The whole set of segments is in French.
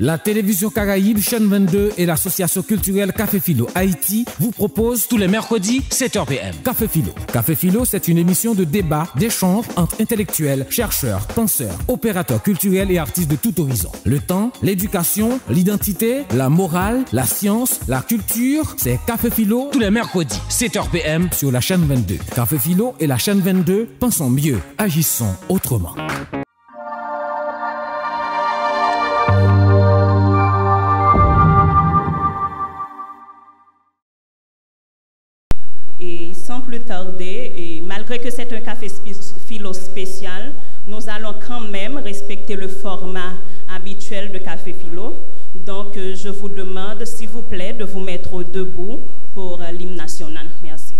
La télévision Caraïbe, chaîne 22 et l'association culturelle Café Philo Haïti vous proposent tous les mercredis 7h PM. Café Philo. Café Philo, c'est une émission de débat, d'échange entre intellectuels, chercheurs, penseurs, opérateurs culturels et artistes de tout horizon. Le temps, l'éducation, l'identité, la morale, la science, la culture, c'est Café Philo tous les mercredis 7h PM sur la chaîne 22. Café Philo et la chaîne 22, pensons mieux, agissons autrement. Et malgré que c'est un café philo spécial, nous allons quand même respecter le format habituel de café philo. Donc, euh, je vous demande, s'il vous plaît, de vous mettre debout pour euh, l'hymne national. Merci.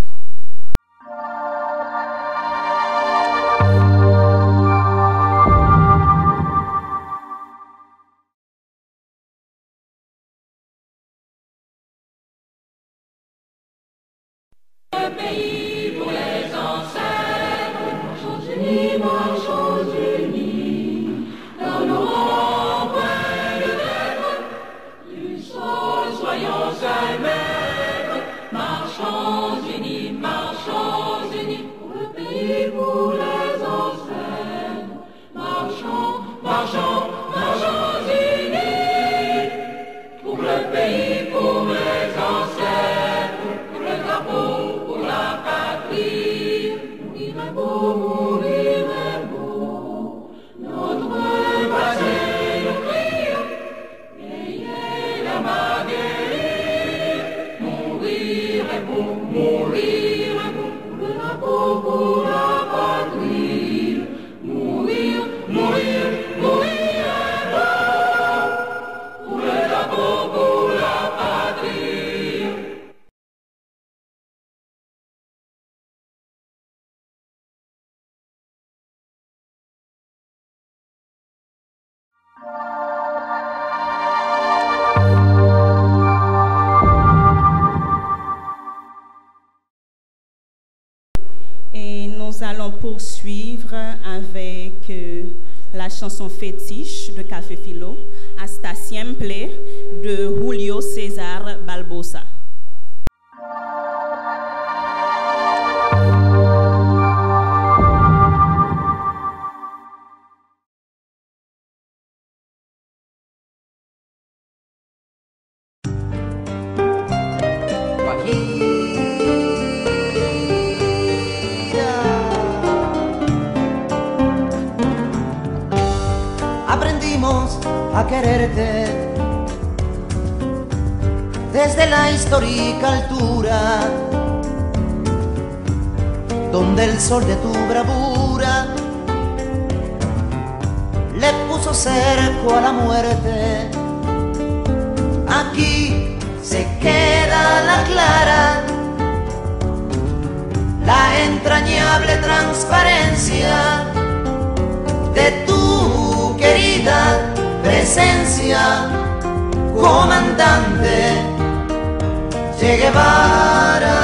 Che Guevara.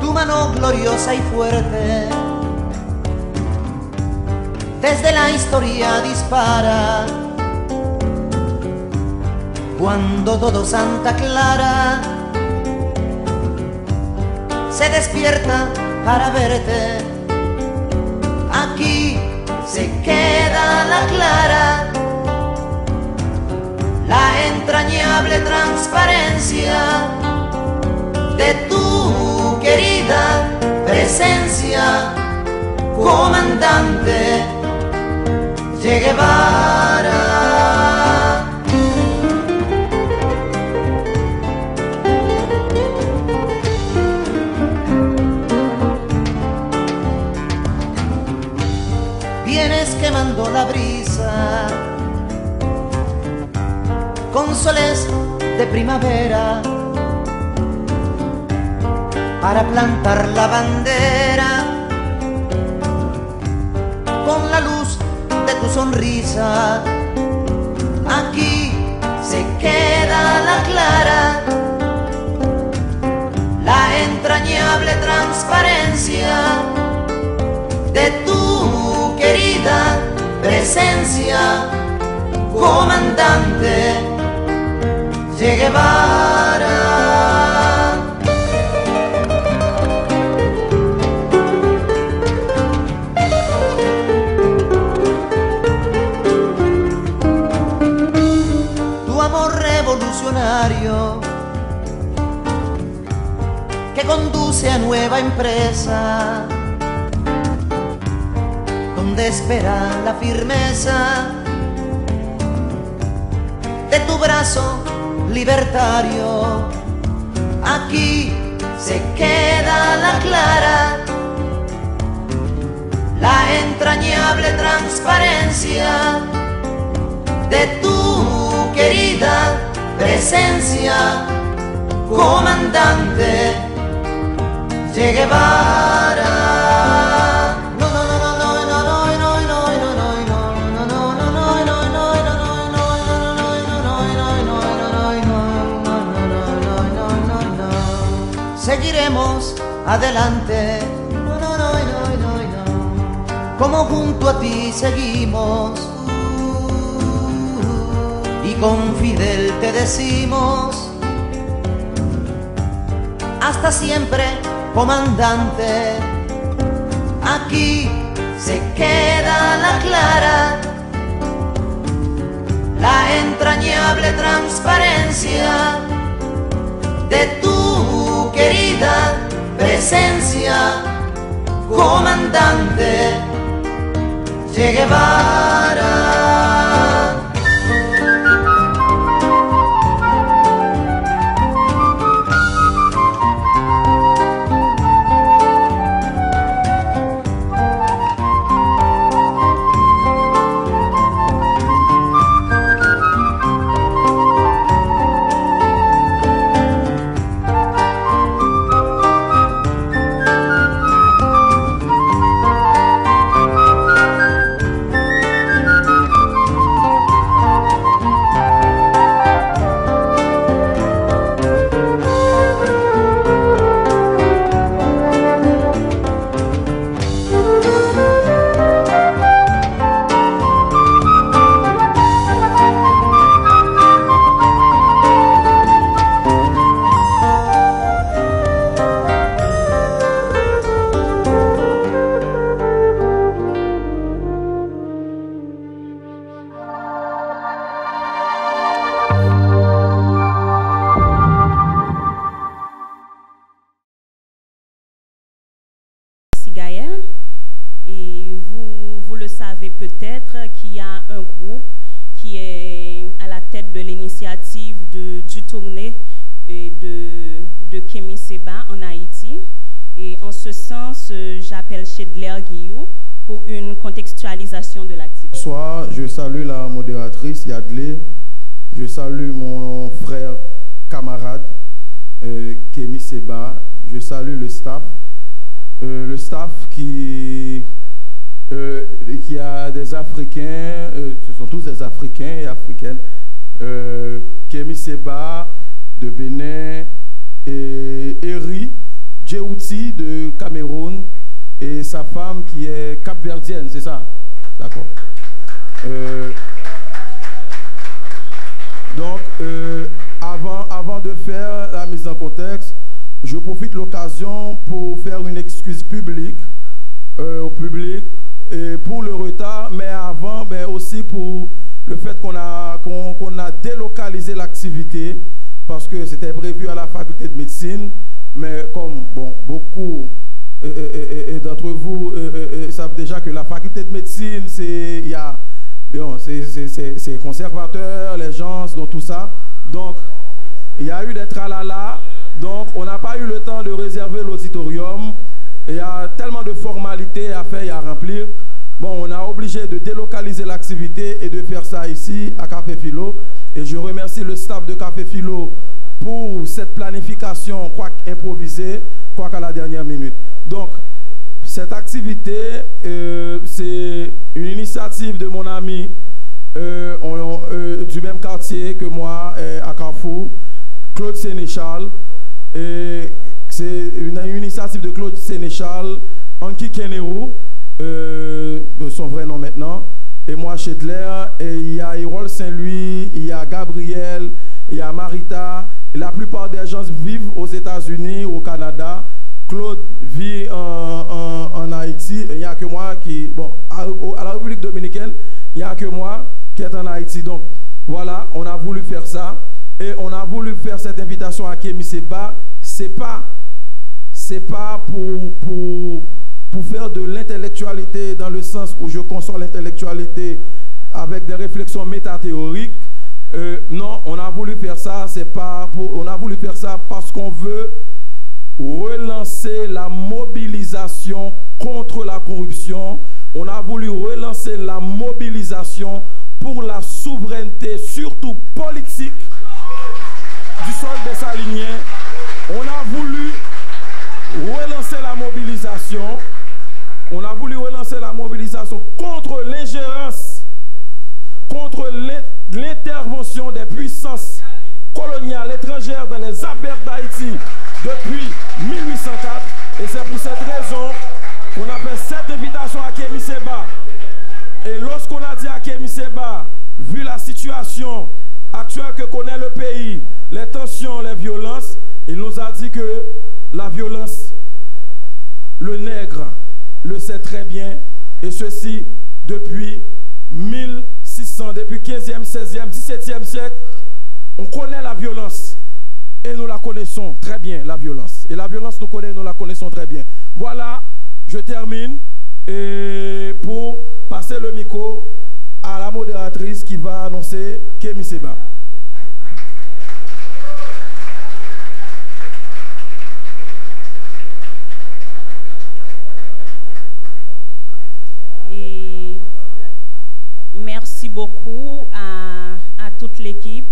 Tu mano gloriosa y fuerte desde la historia dispara cuando todo Santa Clara se despierta para verte. Aquí se queda la clara, la entrañable transparencia de tu querida presencia, comandante Che Guevara. soles de primavera para plantar la bandera con la luz de tu sonrisa. Aquí se queda la clara, la entrañable transparencia de tu querida presencia, comandante Che Guevara. Tu amor revolucionario que conduce a nueva empresa donde espera la firmeza de tu brazo libertario. Aquí se queda la clara, la entrañable transparencia de tu querida presencia, comandante. Che Guevara. adelante. Como junto a ti seguimos. Y con Fidel te decimos. Hasta siempre, comandante. Aquí se queda la clara. La entrañable transparencia de tu querida presencia, comandante Che Guevara. Non, on a voulu faire ça, c'est pas pour, on a voulu faire ça parce qu'on veut relancer la mobilisation contre la corruption. On a voulu relancer la mobilisation pour la souveraineté, surtout politique, du sol des Saliniens. On a voulu relancer la mobilisation. On a voulu relancer la mobilisation contre l'ingérence, contre l'in- l'intervention des puissances coloniales étrangères dans les affaires d'Haïti depuis 1804. Et c'est pour cette raison qu'on a fait cette invitation à Kémy Seba. Et lorsqu'on a dit à Kémy Seba, vu la situation actuelle que connaît le pays, les tensions, les violences, il nous a dit que la violence, le nègre le sait très bien, et ceci depuis 1600, depuis 15e, 16e, 17e siècle, on connaît la violence. Et nous la connaissons très bien, la violence. Et la violence, nous connaissons, nous la connaissons très bien. Voilà, je termine. Et pour passer le micro à la modératrice qui va annoncer Kémy Seba. Et merci beaucoup à, à toute l'équipe,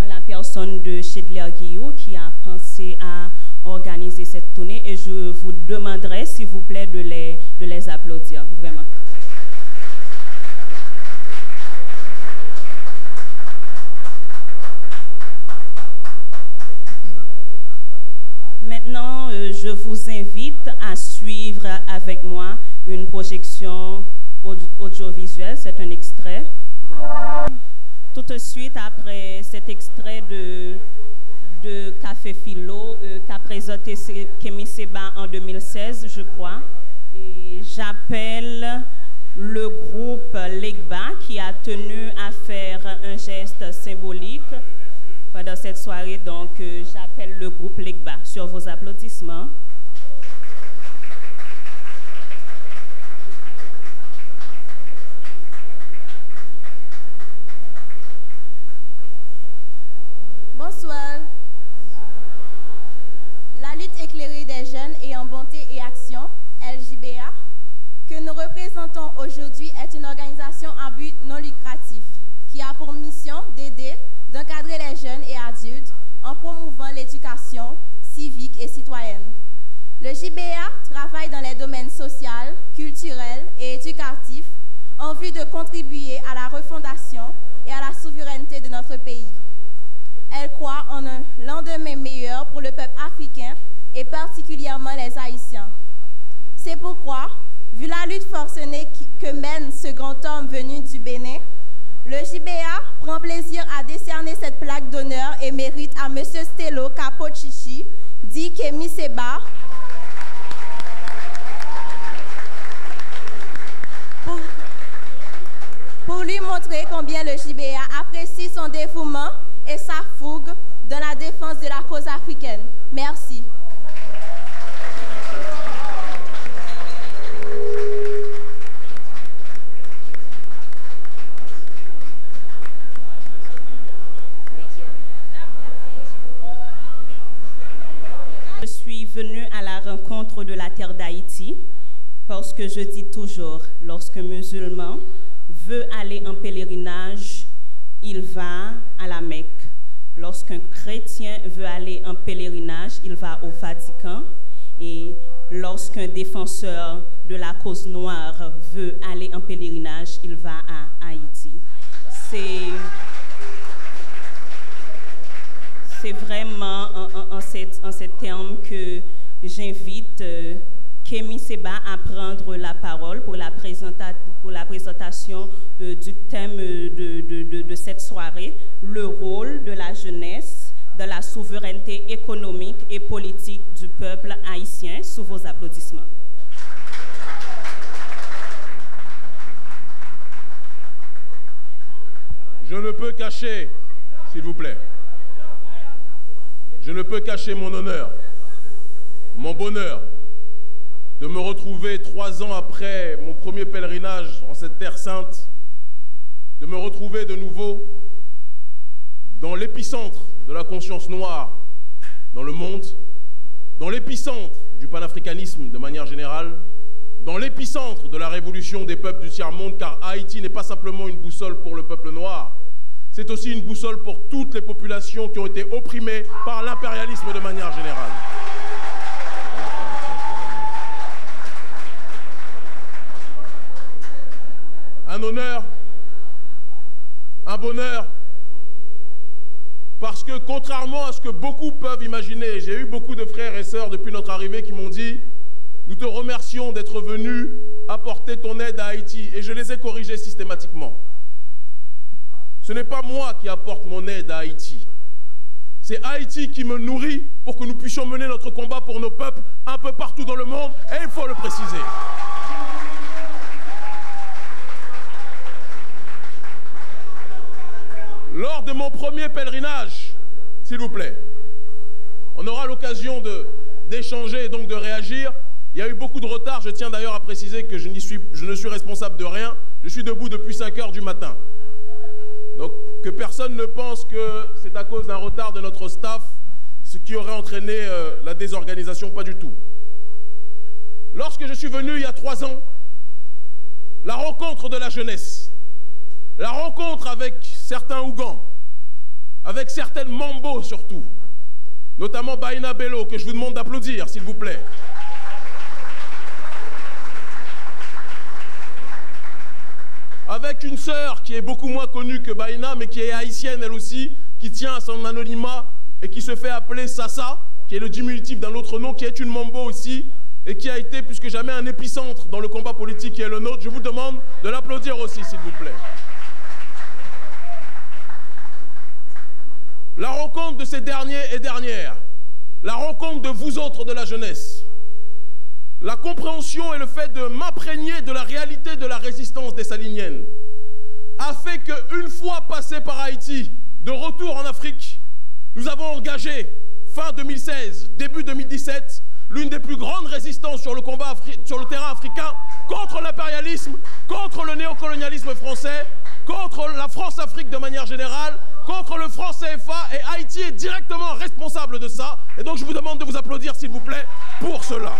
en la personne de Chedler Guillou qui a pensé à organiser cette tournée et je vous demanderai s'il vous plaît de les, de les applaudir, vraiment. Maintenant, euh, je vous invite à suivre avec moi une projection aud- audiovisuelle. C'est un extrait. Euh, tout de suite après cet extrait de, de Café Philo euh, qu'a présenté Se- Kémy Seba en 2016, je crois. J'appelle le groupe Legba qui a tenu à faire un geste symbolique pendant cette soirée. Donc, euh, j'appelle le groupe Legba sur vos applaudissements. Bonsoir. La lutte éclairée des jeunes et en bonté et action, LJBA, que nous représentons aujourd'hui est une organisation à but non lucratif qui a pour mission d'aider, d'encadrer les jeunes et adultes en promouvant l'éducation civique et citoyenne. Le JBA travaille dans les domaines social, culturel et éducatif en vue de contribuer à la refondation et à la souveraineté de notre pays. Elle croit en un lendemain meilleur pour le peuple africain et particulièrement les Haïtiens. C'est pourquoi, vu la lutte forcenée que mène ce grand homme venu du Bénin, le JBA prend plaisir à décerner cette plaque d'honneur et mérite à M. Stello Capochichi, dit Kémy Seba, pour lui montrer combien le JBA apprécie son dévouement et sa fougue dans la défense de la cause africaine. Merci. Je suis venue à la rencontre de la terre d'Haïti parce que je dis toujours, lorsqu'un musulman veut aller en pèlerinage, il va à la Mecque. Lorsqu'un chrétien veut aller en pèlerinage, il va au Vatican. Et lorsqu'un défenseur de la cause noire veut aller en pèlerinage, il va à Haïti. C'est vraiment en, en- en ces termes que j'invite euh, Kémy Seba à prendre la parole pour la, présentation euh, du thème euh, de- de cette soirée, le rôle de la jeunesse dans la souveraineté économique et politique du peuple haïtien. Sous vos applaudissements. Je ne peux cacher, s'il vous plaît, je ne peux cacher mon honneur, mon bonheur de me retrouver trois ans après mon premier pèlerinage en cette terre sainte, de me retrouver de nouveau dans l'épicentre de la conscience noire dans le monde, dans l'épicentre du panafricanisme de manière générale, dans l'épicentre de la révolution des peuples du tiers-monde, car Haïti n'est pas simplement une boussole pour le peuple noir, c'est aussi une boussole pour toutes les populations qui ont été opprimées par l'impérialisme de manière générale. Un honneur, un bonheur, parce que contrairement à ce que beaucoup peuvent imaginer, j'ai eu beaucoup de frères et sœurs depuis notre arrivée qui m'ont dit Nous te remercions d'être venu apporter ton aide à Haïti. Et je les ai corrigés systématiquement. Ce n'est pas moi qui apporte mon aide à Haïti. C'est Haïti qui me nourrit pour que nous puissions mener notre combat pour nos peuples un peu partout dans le monde. Et il faut le préciser. Lors de mon premier pèlerinage, s'il vous plaît, on aura l'occasion d'échanger et donc de réagir. Il y a eu beaucoup de retard. Je tiens d'ailleurs à préciser que je ne suis responsable de rien. Je suis debout depuis 5 heures du matin. Donc que personne ne pense que c'est à cause d'un retard de notre staff, ce qui aurait entraîné euh, la désorganisation, pas du tout. Lorsque je suis venu il y a trois ans, la rencontre de la jeunesse, la rencontre avec certains Ougans, avec certaines Mambo surtout, notamment Baina Bello, que je vous demande d'applaudir, s'il vous plaît. Avec une sœur qui est beaucoup moins connue que Baina, mais qui est haïtienne elle aussi, qui tient à son anonymat et qui se fait appeler Sassa, qui est le diminutif d'un autre nom, qui est une Mambo aussi, et qui a été plus que jamais un épicentre dans le combat politique qui est le nôtre. Je vous demande de l'applaudir aussi, s'il vous plaît. La rencontre de ces derniers et dernières, la rencontre de vous autres de la jeunesse, la compréhension et le fait de m'imprégner de la réalité de la résistance des Saliniennes a fait qu'une fois passé par Haïti, de retour en Afrique, nous avons engagé, fin 2016, début 2017, l'une des plus grandes résistances sur le combat sur le terrain africain contre l'impérialisme, contre le néocolonialisme français, contre la France-Afrique de manière générale, contre le franc CFA et Haïti est directement responsable de ça. Et donc je vous demande de vous applaudir s'il vous plaît pour cela.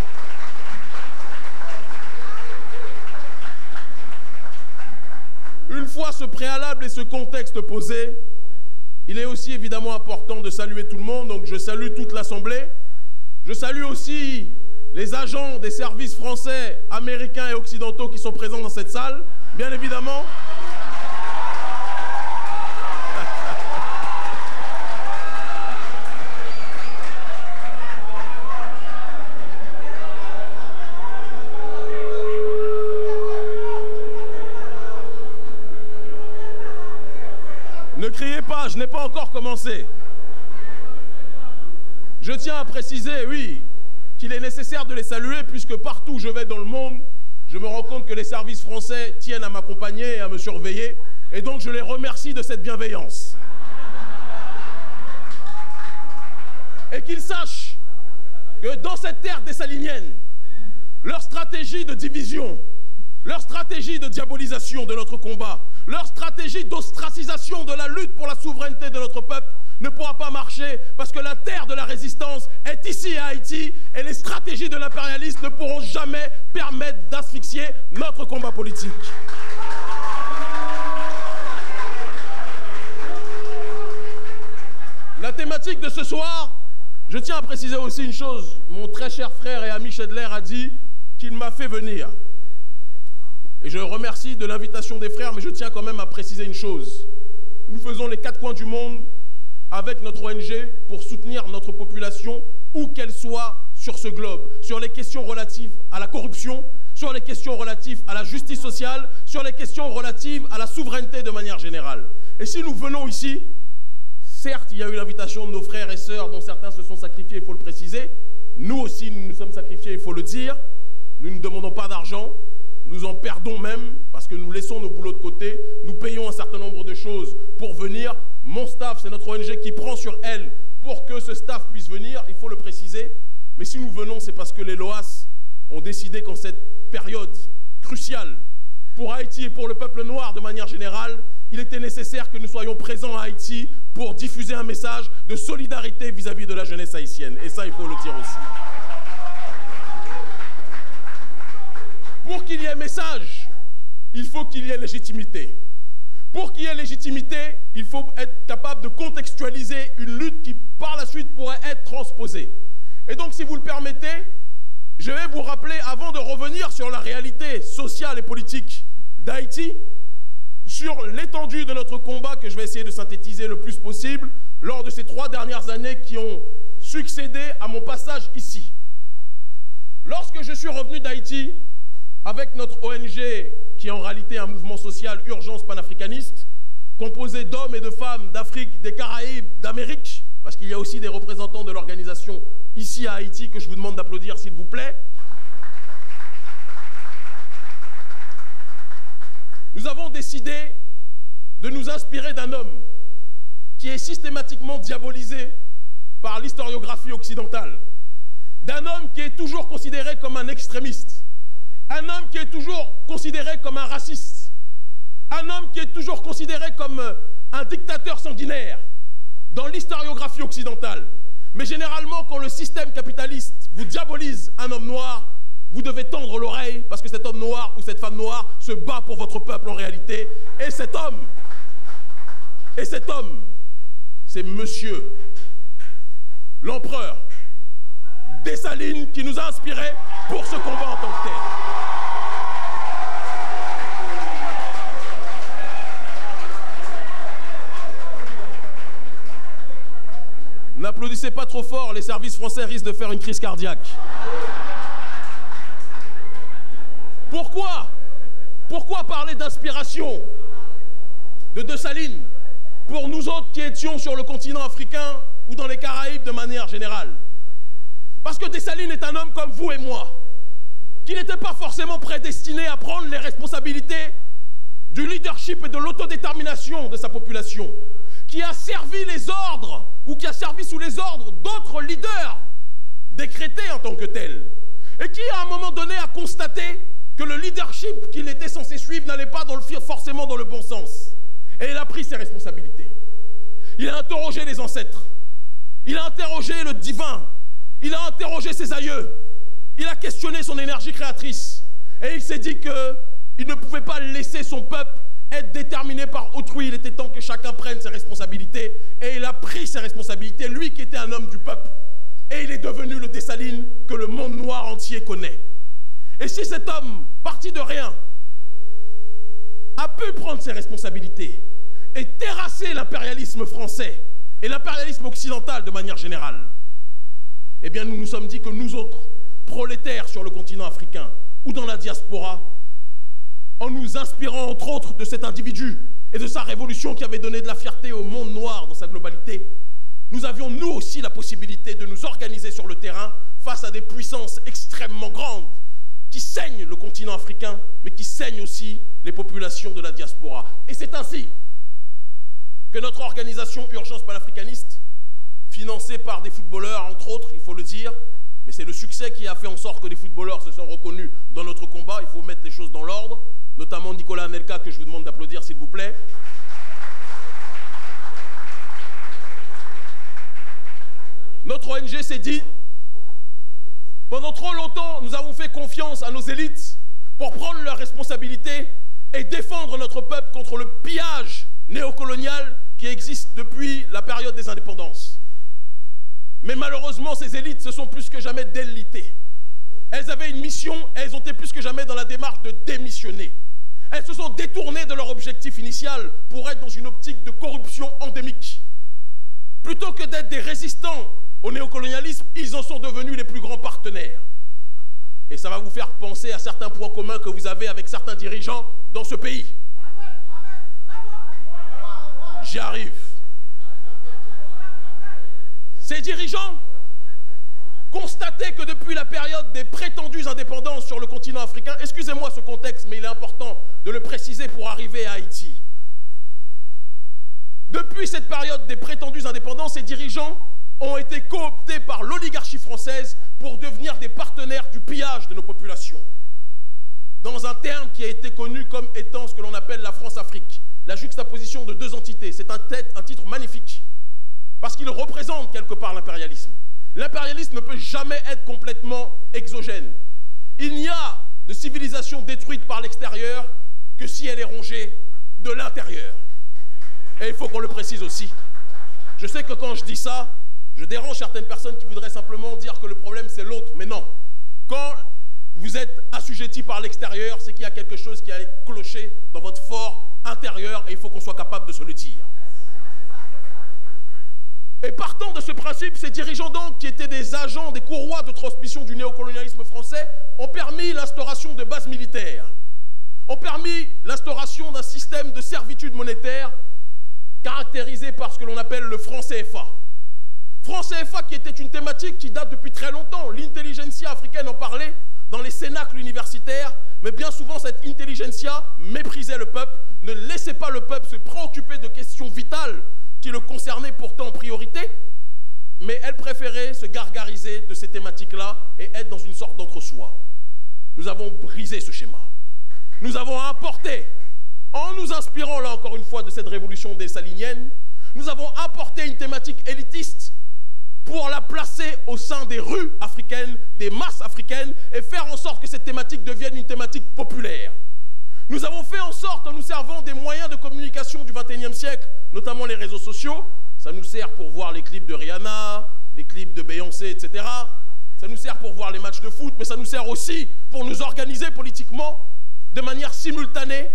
Une fois ce préalable et ce contexte posé, il est aussi évidemment important de saluer tout le monde. Donc je salue toute l'Assemblée. Je salue aussi les agents des services français, américains et occidentaux qui sont présents dans cette salle, bien évidemment. Criez pas, je n'ai pas encore commencé. Je tiens à préciser, oui, qu'il est nécessaire de les saluer puisque partout où je vais dans le monde, je me rends compte que les services français tiennent à m'accompagner et à me surveiller. Et donc je les remercie de cette bienveillance. Et qu'ils sachent que dans cette terre dessalinienne, leur stratégie de division, leur stratégie de diabolisation de notre combat, leur stratégie d'ostracisation de la lutte pour la souveraineté de notre peuple ne pourra pas marcher parce que la terre de la résistance est ici à Haïti et les stratégies de l'impérialisme ne pourront jamais permettre d'asphyxier notre combat politique. La thématique de ce soir, je tiens à préciser aussi une chose. Mon très cher frère et ami Chedler a dit qu'il m'a fait venir. Et je remercie de l'invitation des frères, mais je tiens quand même à préciser une chose. Nous faisons les quatre coins du monde avec notre ONG pour soutenir notre population, où qu'elle soit sur ce globe, sur les questions relatives à la corruption, sur les questions relatives à la justice sociale, sur les questions relatives à la souveraineté de manière générale. Et si nous venons ici, certes, il y a eu l'invitation de nos frères et sœurs, dont certains se sont sacrifiés, il faut le préciser. Nous aussi, nous nous sommes sacrifiés, il faut le dire. Nous ne demandons pas d'argent, nous en perdons même parce que nous laissons nos boulots de côté, nous payons un certain nombre de choses pour venir. Mon staff, c'est notre ONG qui prend sur elle pour que ce staff puisse venir, il faut le préciser. Mais si nous venons, c'est parce que les LOAS ont décidé qu'en cette période cruciale pour Haïti et pour le peuple noir de manière générale, il était nécessaire que nous soyons présents à Haïti pour diffuser un message de solidarité vis-à-vis -vis de la jeunesse haïtienne. Et ça, il faut le dire aussi. Pour qu'il y ait message, il faut qu'il y ait légitimité. Pour qu'il y ait légitimité, il faut être capable de contextualiser une lutte qui, par la suite, pourrait être transposée. Et donc, si vous le permettez, je vais vous rappeler, avant de revenir sur la réalité sociale et politique d'Haïti, sur l'étendue de notre combat que je vais essayer de synthétiser le plus possible lors de ces trois dernières années qui ont succédé à mon passage ici. Lorsque je suis revenu d'Haïti, avec notre ONG, qui est en réalité un mouvement social urgence panafricaniste, composé d'hommes et de femmes d'Afrique, des Caraïbes, d'Amérique, parce qu'il y a aussi des représentants de l'organisation ici à Haïti que je vous demande d'applaudir s'il vous plaît. Nous avons décidé de nous inspirer d'un homme qui est systématiquement diabolisé par l'historiographie occidentale, d'un homme qui est toujours considéré comme un extrémiste, un homme qui est toujours considéré comme un raciste, un homme qui est toujours considéré comme euh, un dictateur sanguinaire dans l'historiographie occidentale. Mais généralement, quand le système capitaliste vous diabolise un homme noir, vous devez tendre l'oreille parce que cet homme noir ou cette femme noire se bat pour votre peuple en réalité. Et cet homme, et cet homme, c'est monsieur l'empereur Dessalines qui nous a inspirés pour ce combat en tant que tel. N'applaudissez pas trop fort, les services français risquent de faire une crise cardiaque. Pourquoi? Pourquoi parler d'inspiration de Dessalines pour nous autres qui étions sur le continent africain ou dans les Caraïbes de manière générale? Parce que Dessalines est un homme comme vous et moi, qui n'était pas forcément prédestiné à prendre les responsabilités du leadership et de l'autodétermination de sa population, qui a servi les ordres ou qui a servi sous les ordres d'autres leaders décrétés en tant que tels, et qui à un moment donné a constaté que le leadership qu'il était censé suivre n'allait pas dans le, forcément dans le bon sens. Et il a pris ses responsabilités. Il a interrogé les ancêtres. Il a interrogé le divin. Il a interrogé ses aïeux. Il a questionné son énergie créatrice. Et il s'est dit qu'il ne pouvait pas laisser son peuple être déterminé par autrui. Il était temps que chacun prenne ses responsabilités. Et il a pris ses responsabilités, lui qui était un homme du peuple. Et il est devenu le Dessaline que le monde noir entier connaît. Et si cet homme, parti de rien, a pu prendre ses responsabilités et terrasser l'impérialisme français et l'impérialisme occidental de manière générale, eh bien nous nous sommes dit que nous autres, prolétaires sur le continent africain ou dans la diaspora, en nous inspirant entre autres de cet individu et de sa révolution qui avait donné de la fierté au monde noir dans sa globalité, nous avions nous aussi la possibilité de nous organiser sur le terrain face à des puissances extrêmement grandes qui saignent le continent africain, mais qui saignent aussi les populations de la diaspora. Et c'est ainsi que notre organisation Urgence panafricaniste, financée par des footballeurs, entre autres, il faut le dire, mais c'est le succès qui a fait en sorte que des footballeurs se sont reconnus dans notre combat, il faut mettre les choses dans l'ordre, notamment Nicolas Anelka, que je vous demande d'applaudir s'il vous plaît. Notre ONG s'est dit, pendant trop longtemps, nous avons fait confiance à nos élites pour prendre leurs responsabilités et défendre notre peuple contre le pillage néocolonial qui existe depuis la période des indépendances. Mais malheureusement, ces élites se sont plus que jamais délitées. Elles avaient une mission elles ont été plus que jamais dans la démarche de démissionner. Elles se sont détournées de leur objectif initial pour être dans une optique de corruption endémique. Plutôt que d'être des résistants au néocolonialisme, ils en sont devenus les plus grands partenaires. Et ça va vous faire penser à certains points communs que vous avez avec certains dirigeants dans ce pays. J'y arrive. Ces dirigeants constataient que depuis la période des prétendues indépendances sur le continent africain, excusez-moi ce contexte, mais il est important de le préciser pour arriver à Haïti. Depuis cette période des prétendues indépendances, ces dirigeants ont été cooptés par l'oligarchie française pour devenir des partenaires du pillage de nos populations. Dans un terme qui a été connu comme étant ce que l'on appelle la France-Afrique, la juxtaposition de deux entités. C'est un, un, titre magnifique, parce qu'il représente quelque part l'impérialisme. L'impérialisme ne peut jamais être complètement exogène. Il n'y a de civilisation détruite par l'extérieur que si elle est rongée de l'intérieur. Et il faut qu'on le précise aussi. Je sais que quand je dis ça, je dérange certaines personnes qui voudraient simplement dire que le problème c'est l'autre, mais non. Quand vous êtes assujetti par l'extérieur, c'est qu'il y a quelque chose qui a cloché dans votre fort intérieur et il faut qu'on soit capable de se le dire. Et partant de ce principe, ces dirigeants donc, qui étaient des agents, des courroies de transmission du néocolonialisme français, ont permis l'instauration de bases militaires, ont permis l'instauration d'un système de servitude monétaire caractérisé par ce que l'on appelle le franc CFA. Franc CFA qui était une thématique qui date depuis très longtemps. L'intelligentsia africaine en parlait dans les cénacles universitaires, mais bien souvent cette intelligentsia méprisait le peuple, ne laissait pas le peuple se préoccuper de questions vitales qui le concernaient pourtant en priorité, mais elle préférait se gargariser de ces thématiques-là et être dans une sorte d'entre-soi. Nous avons brisé ce schéma. Nous avons apporté, en nous inspirant là encore une fois de cette révolution dessalinienne, nous avons apporté une thématique élitiste pour la placer au sein des rues africaines, des masses africaines, et faire en sorte que cette thématique devienne une thématique populaire. Nous avons fait en sorte, en nous servant des moyens de communication du XXIe siècle, notamment les réseaux sociaux, ça nous sert pour voir les clips de Rihanna, les clips de Beyoncé, etc. Ça nous sert pour voir les matchs de foot, mais ça nous sert aussi pour nous organiser politiquement de manière simultanée,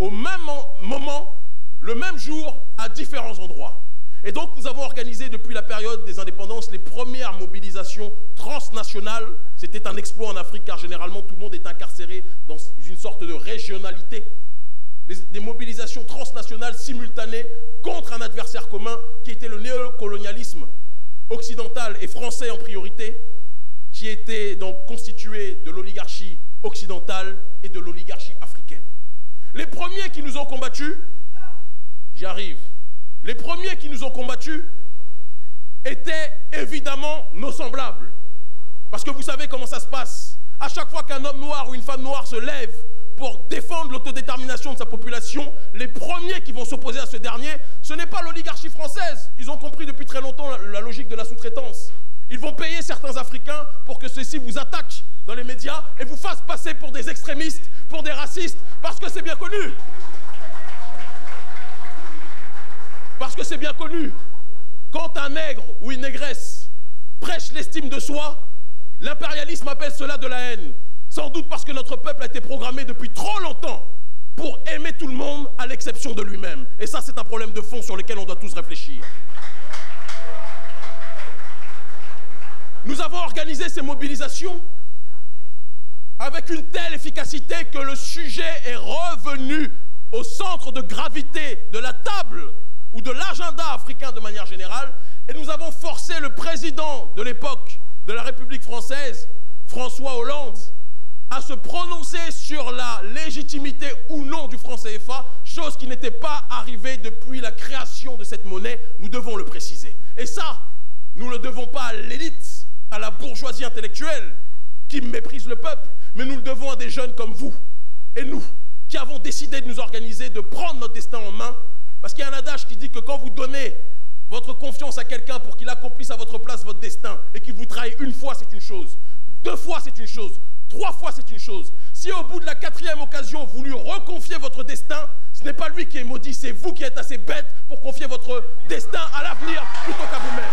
au même moment, le même jour, à différents endroits. Et donc nous avons organisé depuis la période des indépendances les premières mobilisations transnationales. C'était un exploit en Afrique car généralement tout le monde est incarcéré dans une sorte de régionalité. Des mobilisations transnationales simultanées contre un adversaire commun qui était le néocolonialisme occidental et français en priorité, qui était donc constitué de l'oligarchie occidentale et de l'oligarchie africaine. Les premiers qui nous ont combattus, j'y arrive, les premiers qui nous ont combattus étaient évidemment nos semblables. Parce que vous savez comment ça se passe. À chaque fois qu'un homme noir ou une femme noire se lève pour défendre l'autodétermination de sa population, les premiers qui vont s'opposer à ce dernier, ce n'est pas l'oligarchie française. Ils ont compris depuis très longtemps la, logique de la sous-traitance. Ils vont payer certains Africains pour que ceux-ci vous attaquent dans les médias et vous fassent passer pour des extrémistes, pour des racistes, parce que c'est bien connu. Parce que c'est bien connu. Quand un nègre ou une négresse prêche l'estime de soi, l'impérialisme appelle cela de la haine. Sans doute parce que notre peuple a été programmé depuis trop longtemps pour aimer tout le monde à l'exception de lui-même. Et ça, c'est un problème de fond sur lequel on doit tous réfléchir. Nous avons organisé ces mobilisations avec une telle efficacité que le sujet est revenu au centre de gravité de la table ou de l'agenda africain de manière générale, et nous avons forcé le président de l'époque de la République française, François Hollande, à se prononcer sur la légitimité ou non du franc CFA, chose qui n'était pas arrivée depuis la création de cette monnaie, nous devons le préciser. Et ça, nous ne le devons pas à l'élite, à la bourgeoisie intellectuelle qui méprise le peuple, mais nous le devons à des jeunes comme vous et nous, qui avons décidé de nous organiser, de prendre notre destin en main parce qu'il y a un adage qui dit que quand vous donnez votre confiance à quelqu'un pour qu'il accomplisse à votre place votre destin et qu'il vous trahit une fois, c'est une chose. Deux fois, c'est une chose. Trois fois, c'est une chose. Si au bout de la quatrième occasion, vous lui reconfiez votre destin, ce n'est pas lui qui est maudit, c'est vous qui êtes assez bête pour confier votre destin à l'avenir plutôt qu'à vous-même.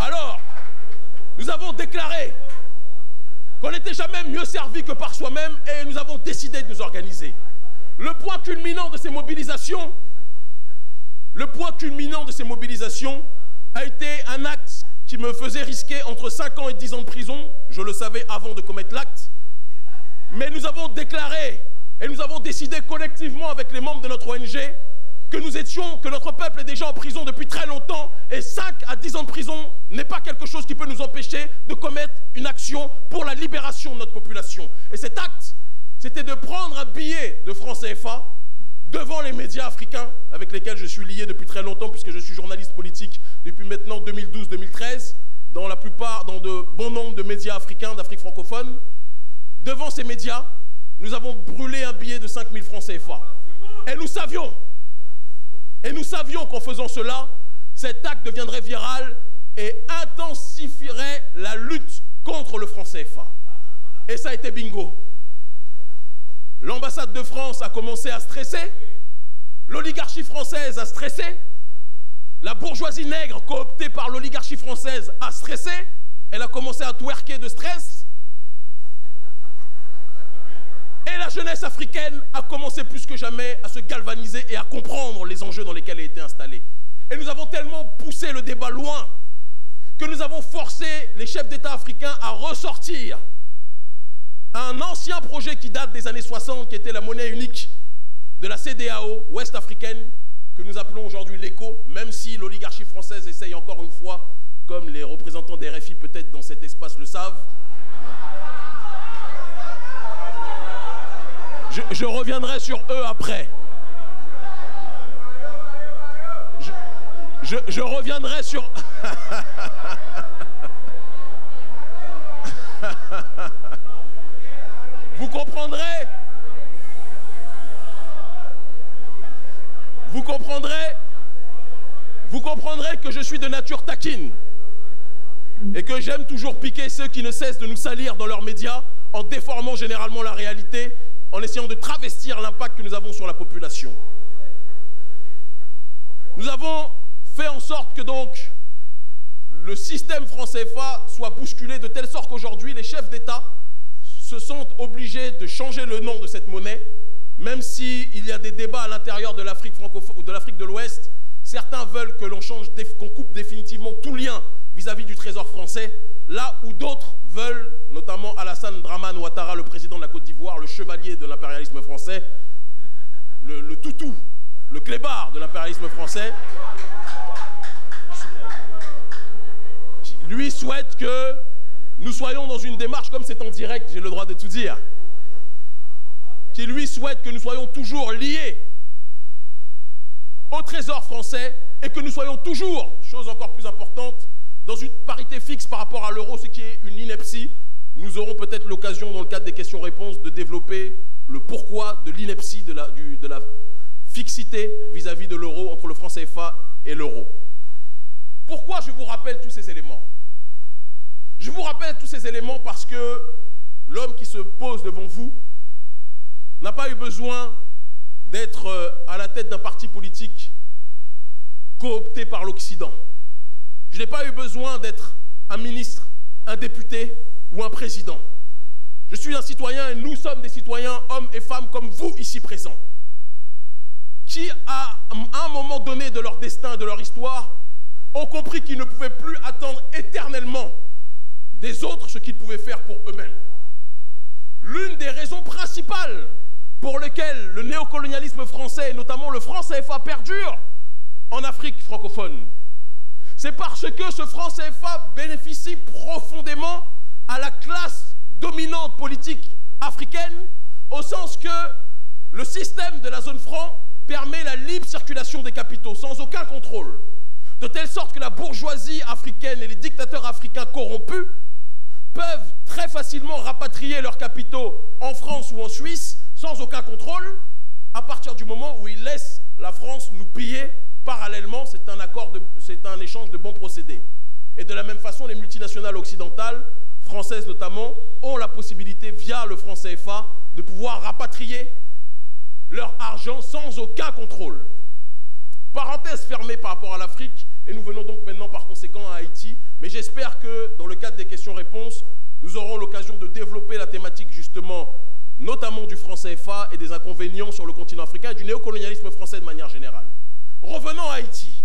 Alors, nous avons déclaré qu'on n'était jamais mieux servi que par soi-même et nous avons décidé de nous organiser. Le point culminant de ces mobilisations Le point culminant de ces mobilisations a été un acte qui me faisait risquer entre 5 ans et 10 ans de prison. Je le savais avant de commettre l'acte. Mais nous avons déclaré et nous avons décidé collectivement avec les membres de notre ONG que nous étions, que notre peuple est déjà en prison depuis très longtemps et 5 à 10 ans de prison n'est pas quelque chose qui peut nous empêcher de commettre une action pour la libération de notre population. Et cet acte, c'était de prendre un billet de francs CFA devant les médias africains avec lesquels je suis lié depuis très longtemps puisque je suis journaliste politique depuis maintenant 2012-2013 dans la plupart, dans de bons nombres de médias africains d'Afrique francophone. Devant ces médias, nous avons brûlé un billet de 5000 francs CFA. Et nous savions et nous savions qu'en faisant cela, cet acte deviendrait viral et intensifierait la lutte contre le franc CFA. Et ça a été bingo. L'ambassade de France a commencé à stresser, l'oligarchie française a stressé, la bourgeoisie nègre cooptée par l'oligarchie française a stressé, elle a commencé à twerker de stress, Et la jeunesse africaine a commencé plus que jamais à se galvaniser et à comprendre les enjeux dans lesquels elle était installée. Et nous avons tellement poussé le débat loin que nous avons forcé les chefs d'État africains à ressortir un ancien projet qui date des années 60, qui était la monnaie unique de la CDAO ouest africaine, que nous appelons aujourd'hui l'ECO, même si l'oligarchie française essaye encore une fois, comme les représentants des RFI peut-être dans cet espace le savent, Je, reviendrai sur eux après. Je, reviendrai sur... Vous comprendrez. Vous comprendrez. Que je suis de nature taquine. Et que j'aime toujours piquer ceux qui ne cessent de nous salir dans leurs médias en déformant généralement la réalité en essayant de travestir l'impact que nous avons sur la population. Nous avons fait en sorte que donc le système français CFA soit bousculé de telle sorte qu'aujourd'hui les chefs d'État se sont obligés de changer le nom de cette monnaie, même s'il y a des débats à l'intérieur de l'Afrique francophone ou de l'Afrique de l'Ouest. Certains veulent que l'on qu'on coupe définitivement tout lien vis-à-vis -vis du trésor français, là où d'autres veulent, notamment Alassane Draman Ouattara, le président de la Côte d'Ivoire, le chevalier de l'impérialisme français, le, toutou, le clébard de l'impérialisme français, lui souhaite que nous soyons dans une démarche, comme c'est en direct, j'ai le droit de tout dire, qui lui souhaite que nous soyons toujours liés au trésor français et que nous soyons toujours, chose encore plus importante, dans une parité fixe par rapport à l'euro, ce qui est une ineptie. Nous aurons peut-être l'occasion, dans le cadre des questions-réponses, de développer le pourquoi de l'ineptie, de la, fixité vis-à-vis de l'euro, entre le franc CFA et l'euro. Pourquoi je vous rappelle tous ces éléments? Je vous rappelle tous ces éléments parce que l'homme qui se pose devant vous n'a pas eu besoin d'être euh, à la tête d'un parti politique coopté par l'Occident. Je n'ai pas eu besoin d'être un ministre, un député ou un président. Je suis un citoyen et nous sommes des citoyens, hommes et femmes comme vous ici présents, qui à un moment donné de leur destin de leur histoire ont compris qu'ils ne pouvaient plus attendre éternellement des autres ce qu'ils pouvaient faire pour eux-mêmes. L'une des raisons principales pour lesquelles le néocolonialisme français, et notamment le franc CFA, perdure en Afrique francophone, c'est parce que ce franc CFA bénéficie profondément à la classe dominante politique africaine, au sens que le système de la zone franc permet la libre circulation des capitaux sans aucun contrôle, de telle sorte que la bourgeoisie africaine et les dictateurs africains corrompus peuvent très facilement rapatrier leurs capitaux en France ou en Suisse sans aucun contrôle, à partir du moment où ils laissent la France nous piller parallèlement, c'est un accord, c'est un échange de bons procédés. Et de la même façon, les multinationales occidentales, françaises notamment, ont la possibilité, via le franc CFA, de pouvoir rapatrier leur argent sans aucun contrôle. Parenthèse fermée par rapport à l'Afrique, et nous venons donc maintenant par conséquent à Haïti, mais j'espère que dans le cadre des questions-réponses, nous aurons l'occasion de développer la thématique justement, notamment du franc CFA et des inconvénients sur le continent africain et du néocolonialisme français de manière générale. Revenons à Haïti.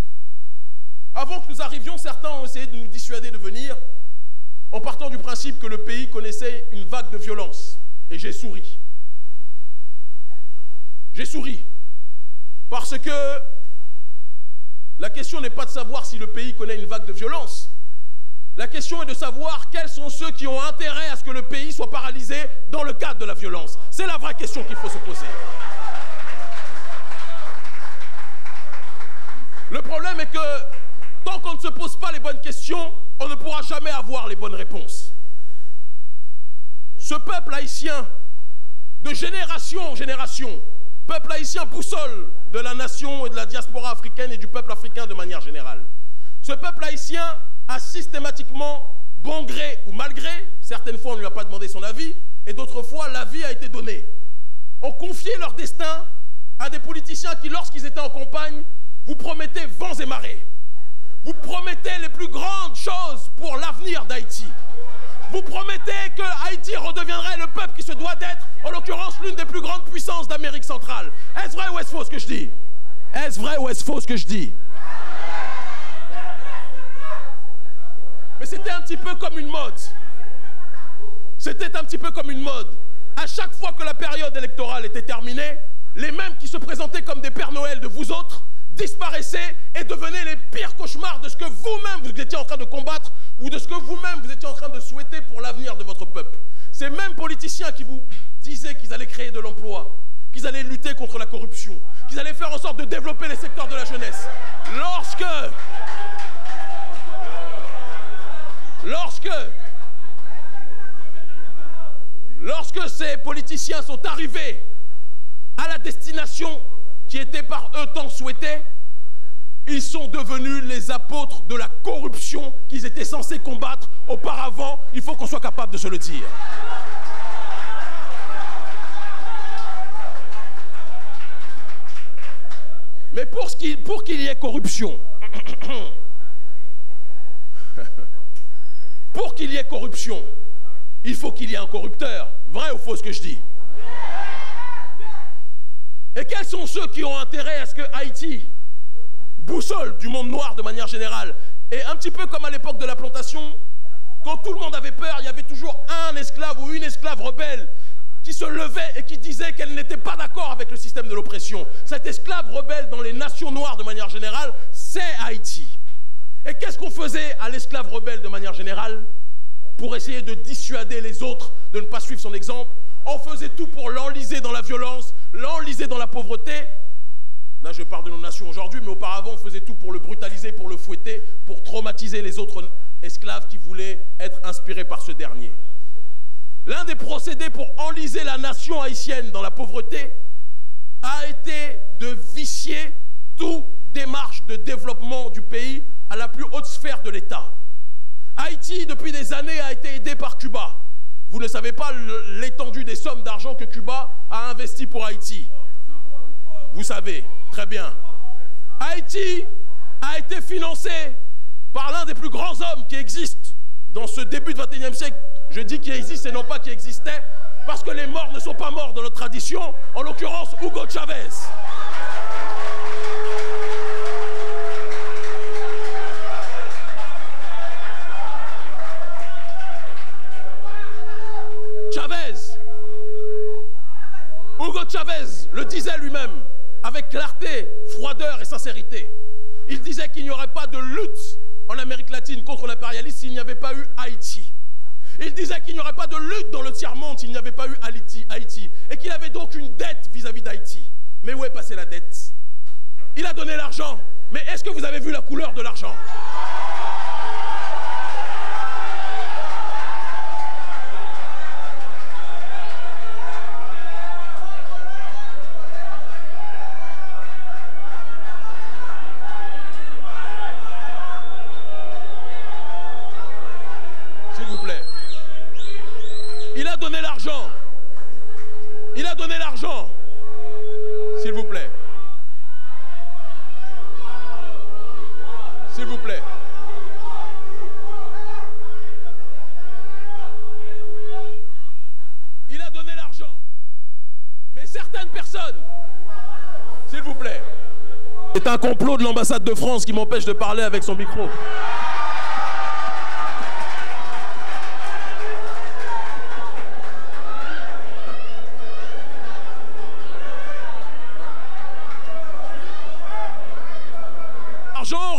Avant que nous arrivions, certains ont essayé de nous dissuader de venir en partant du principe que le pays connaissait une vague de violence. Et j'ai souri. J'ai souri. Parce que la question n'est pas de savoir si le pays connaît une vague de violence. La question est de savoir quels sont ceux qui ont intérêt à ce que le pays soit paralysé dans le cadre de la violence. C'est la vraie question qu'il faut se poser. Le problème est que tant qu'on ne se pose pas les bonnes questions, on ne pourra jamais avoir les bonnes réponses. Ce peuple haïtien, de génération en génération, peuple haïtien boussole de la nation et de la diaspora africaine et du peuple africain de manière générale. Ce peuple haïtien a systématiquement, bon gré ou mal gré, certaines fois on ne lui a pas demandé son avis, et d'autres fois l'avis a été donné, ont confié leur destin à des politiciens qui, lorsqu'ils étaient en campagne, vous promettaient vents et marées. Vous promettez les plus grandes choses pour l'avenir d'Haïti. Vous promettez que Haïti redeviendrait le peuple qui se doit d'être, en l'occurrence l'une des plus grandes puissances d'Amérique centrale. Est-ce vrai ou est-ce faux ce que je dis? Est-ce vrai ou est-ce faux ce que je dis? Mais c'était un petit peu comme une mode. C'était un petit peu comme une mode. À chaque fois que la période électorale était terminée, les mêmes qui se présentaient comme des Pères Noël de vous autres disparaissaient et devenaient les pires cauchemars de ce que vous-même vous étiez en train de combattre ou de ce que vous-même vous étiez en train de souhaiter pour l'avenir de votre peuple. Ces mêmes politiciens qui vous disaient qu'ils allaient créer de l'emploi, qu'ils allaient lutter contre la corruption, qu'ils allaient faire en sorte de développer les secteurs de la jeunesse. Lorsque lorsque lorsque ces politiciens sont arrivés à la destination était par eux tant souhaitée, ils sont devenus les apôtres de la corruption qu'ils étaient censés combattre auparavant. Il faut qu'on soit capable de se le dire. Mais pour qu'il y ait corruption, pour qu'il y ait corruption, il faut qu'il y ait un corrupteur. Vrai ou faux ce que je dis? Et quels sont ceux qui ont intérêt à ce que Haïti, boussole du monde noir de manière générale, et un petit peu comme à l'époque de la plantation, quand tout le monde avait peur, il y avait toujours un esclave ou une esclave rebelle qui se levait et qui disait qu'elle n'était pas d'accord avec le système de l'oppression. Cet esclave rebelle dans les nations noires de manière générale, c'est Haïti. Et qu'est-ce qu'on faisait à l'esclave rebelle de manière générale? Pour essayer de dissuader les autres de ne pas suivre son exemple On faisait tout pour l'enliser dans la violence, l'enliser dans la pauvreté. Là, je parle de nos nations aujourd'hui, mais auparavant, on faisait tout pour le brutaliser, pour le fouetter, pour traumatiser les autres esclaves qui voulaient être inspirés par ce dernier. L'un des procédés pour enliser la nation haïtienne dans la pauvreté a été de vicier toute démarche de développement du pays à la plus haute sphère de l'État. Haïti, depuis des années, a été aidé par Cuba. Vous ne savez pas l'étendue des sommes d'argent que Cuba a investi pour Haïti. Vous savez, très bien. Haïti a été financé par l'un des plus grands hommes qui existent dans ce début de 21e siècle. Je dis qui existe et non pas qui existait, parce que les morts ne sont pas morts dans notre tradition, en l'occurrence Hugo Chavez. Chavez, Hugo Chavez le disait lui-même, avec clarté, froideur et sincérité. Il disait qu'il n'y aurait pas de lutte en Amérique latine contre l'impérialisme s'il n'y avait pas eu Haïti. Il disait qu'il n'y aurait pas de lutte dans le tiers-monde s'il n'y avait pas eu Haïti, et qu'il avait donc une dette vis-à-vis d'Haïti. Mais où est passée la dette? Il a donné l'argent, mais est-ce que vous avez vu la couleur de l'argent? Il a donné l'argent. S'il vous plaît. S'il vous plaît. Il a donné l'argent. Mais certaines personnes, s'il vous plaît, C'est un complot de l'ambassade de France qui m'empêche de parler avec son micro. L'argent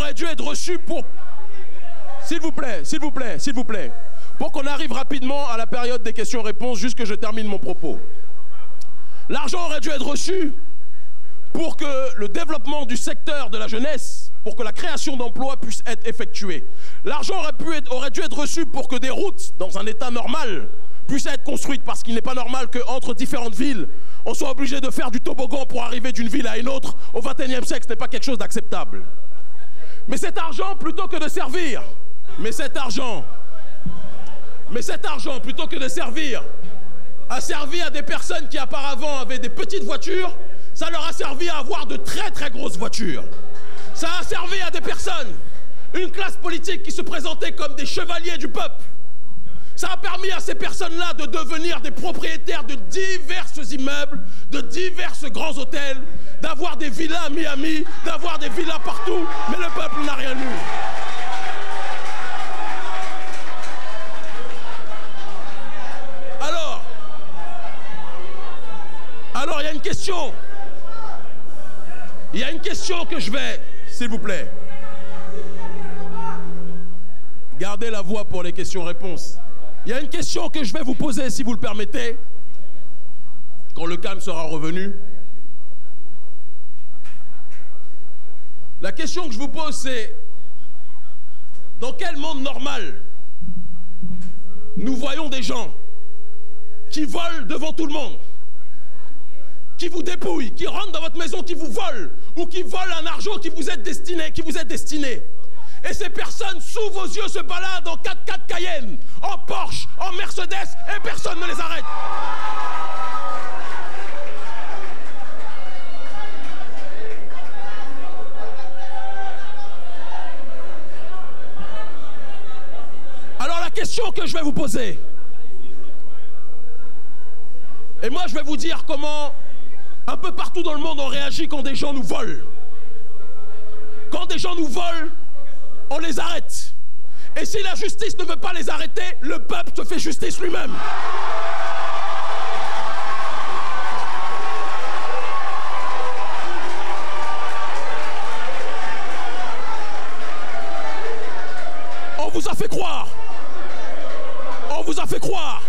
S'il vous plaît, s'il vous plaît, s'il vous plaît. Pour qu'on arrive rapidement à la période des questions-réponses, juste que je termine mon propos. L'argent aurait dû être reçu pour que le développement du secteur de la jeunesse, pour que la création d'emplois puisse être effectuée. L'argent aurait, aurait dû être reçu pour que des routes, dans un état normal, puissent être construites, parce qu'il n'est pas normal qu'entre différentes villes, on soit obligé de faire du toboggan pour arriver d'une ville à une autre. Au XXIe siècle, ce n'est pas quelque chose d'acceptable. Mais cet argent, plutôt que de servir, mais cet argent, mais cet argent, plutôt que de servir, a servi à des personnes qui auparavant avaient des petites voitures, ça leur a servi à avoir de très très grosses voitures. Ça a servi à des personnes, une classe politique qui se présentait comme des chevaliers du peuple. Ça a permis à ces personnes-là de devenir des propriétaires de divers immeubles, de divers grands hôtels, d'avoir des villas à Miami, d'avoir des villas partout, mais le peuple n'a rien eu. Alors, alors il y a une question. Il y a une question que je vais, s'il vous plaît. Gardez la voix pour les questions-réponses. Il y a une question que je vais vous poser, si vous le permettez, quand le calme sera revenu. La question que je vous pose, c'est dans quel monde normal nous voyons des gens qui volent devant tout le monde, qui vous dépouillent, qui rentrent dans votre maison, qui vous volent, ou qui volent un argent qui vous est destiné, qui vous est destiné? Et ces personnes, sous vos yeux, se baladent en 4x4 Cayenne, en Porsche, en Mercedes, et personne ne les arrête. Alors la question que je vais vous poser, et moi je vais vous dire comment un peu partout dans le monde on réagit quand des gens nous volent. Quand des gens nous volent, on les arrête. Et si la justice ne veut pas les arrêter, le peuple se fait justice lui-même. On vous a fait croire. On vous a fait croire.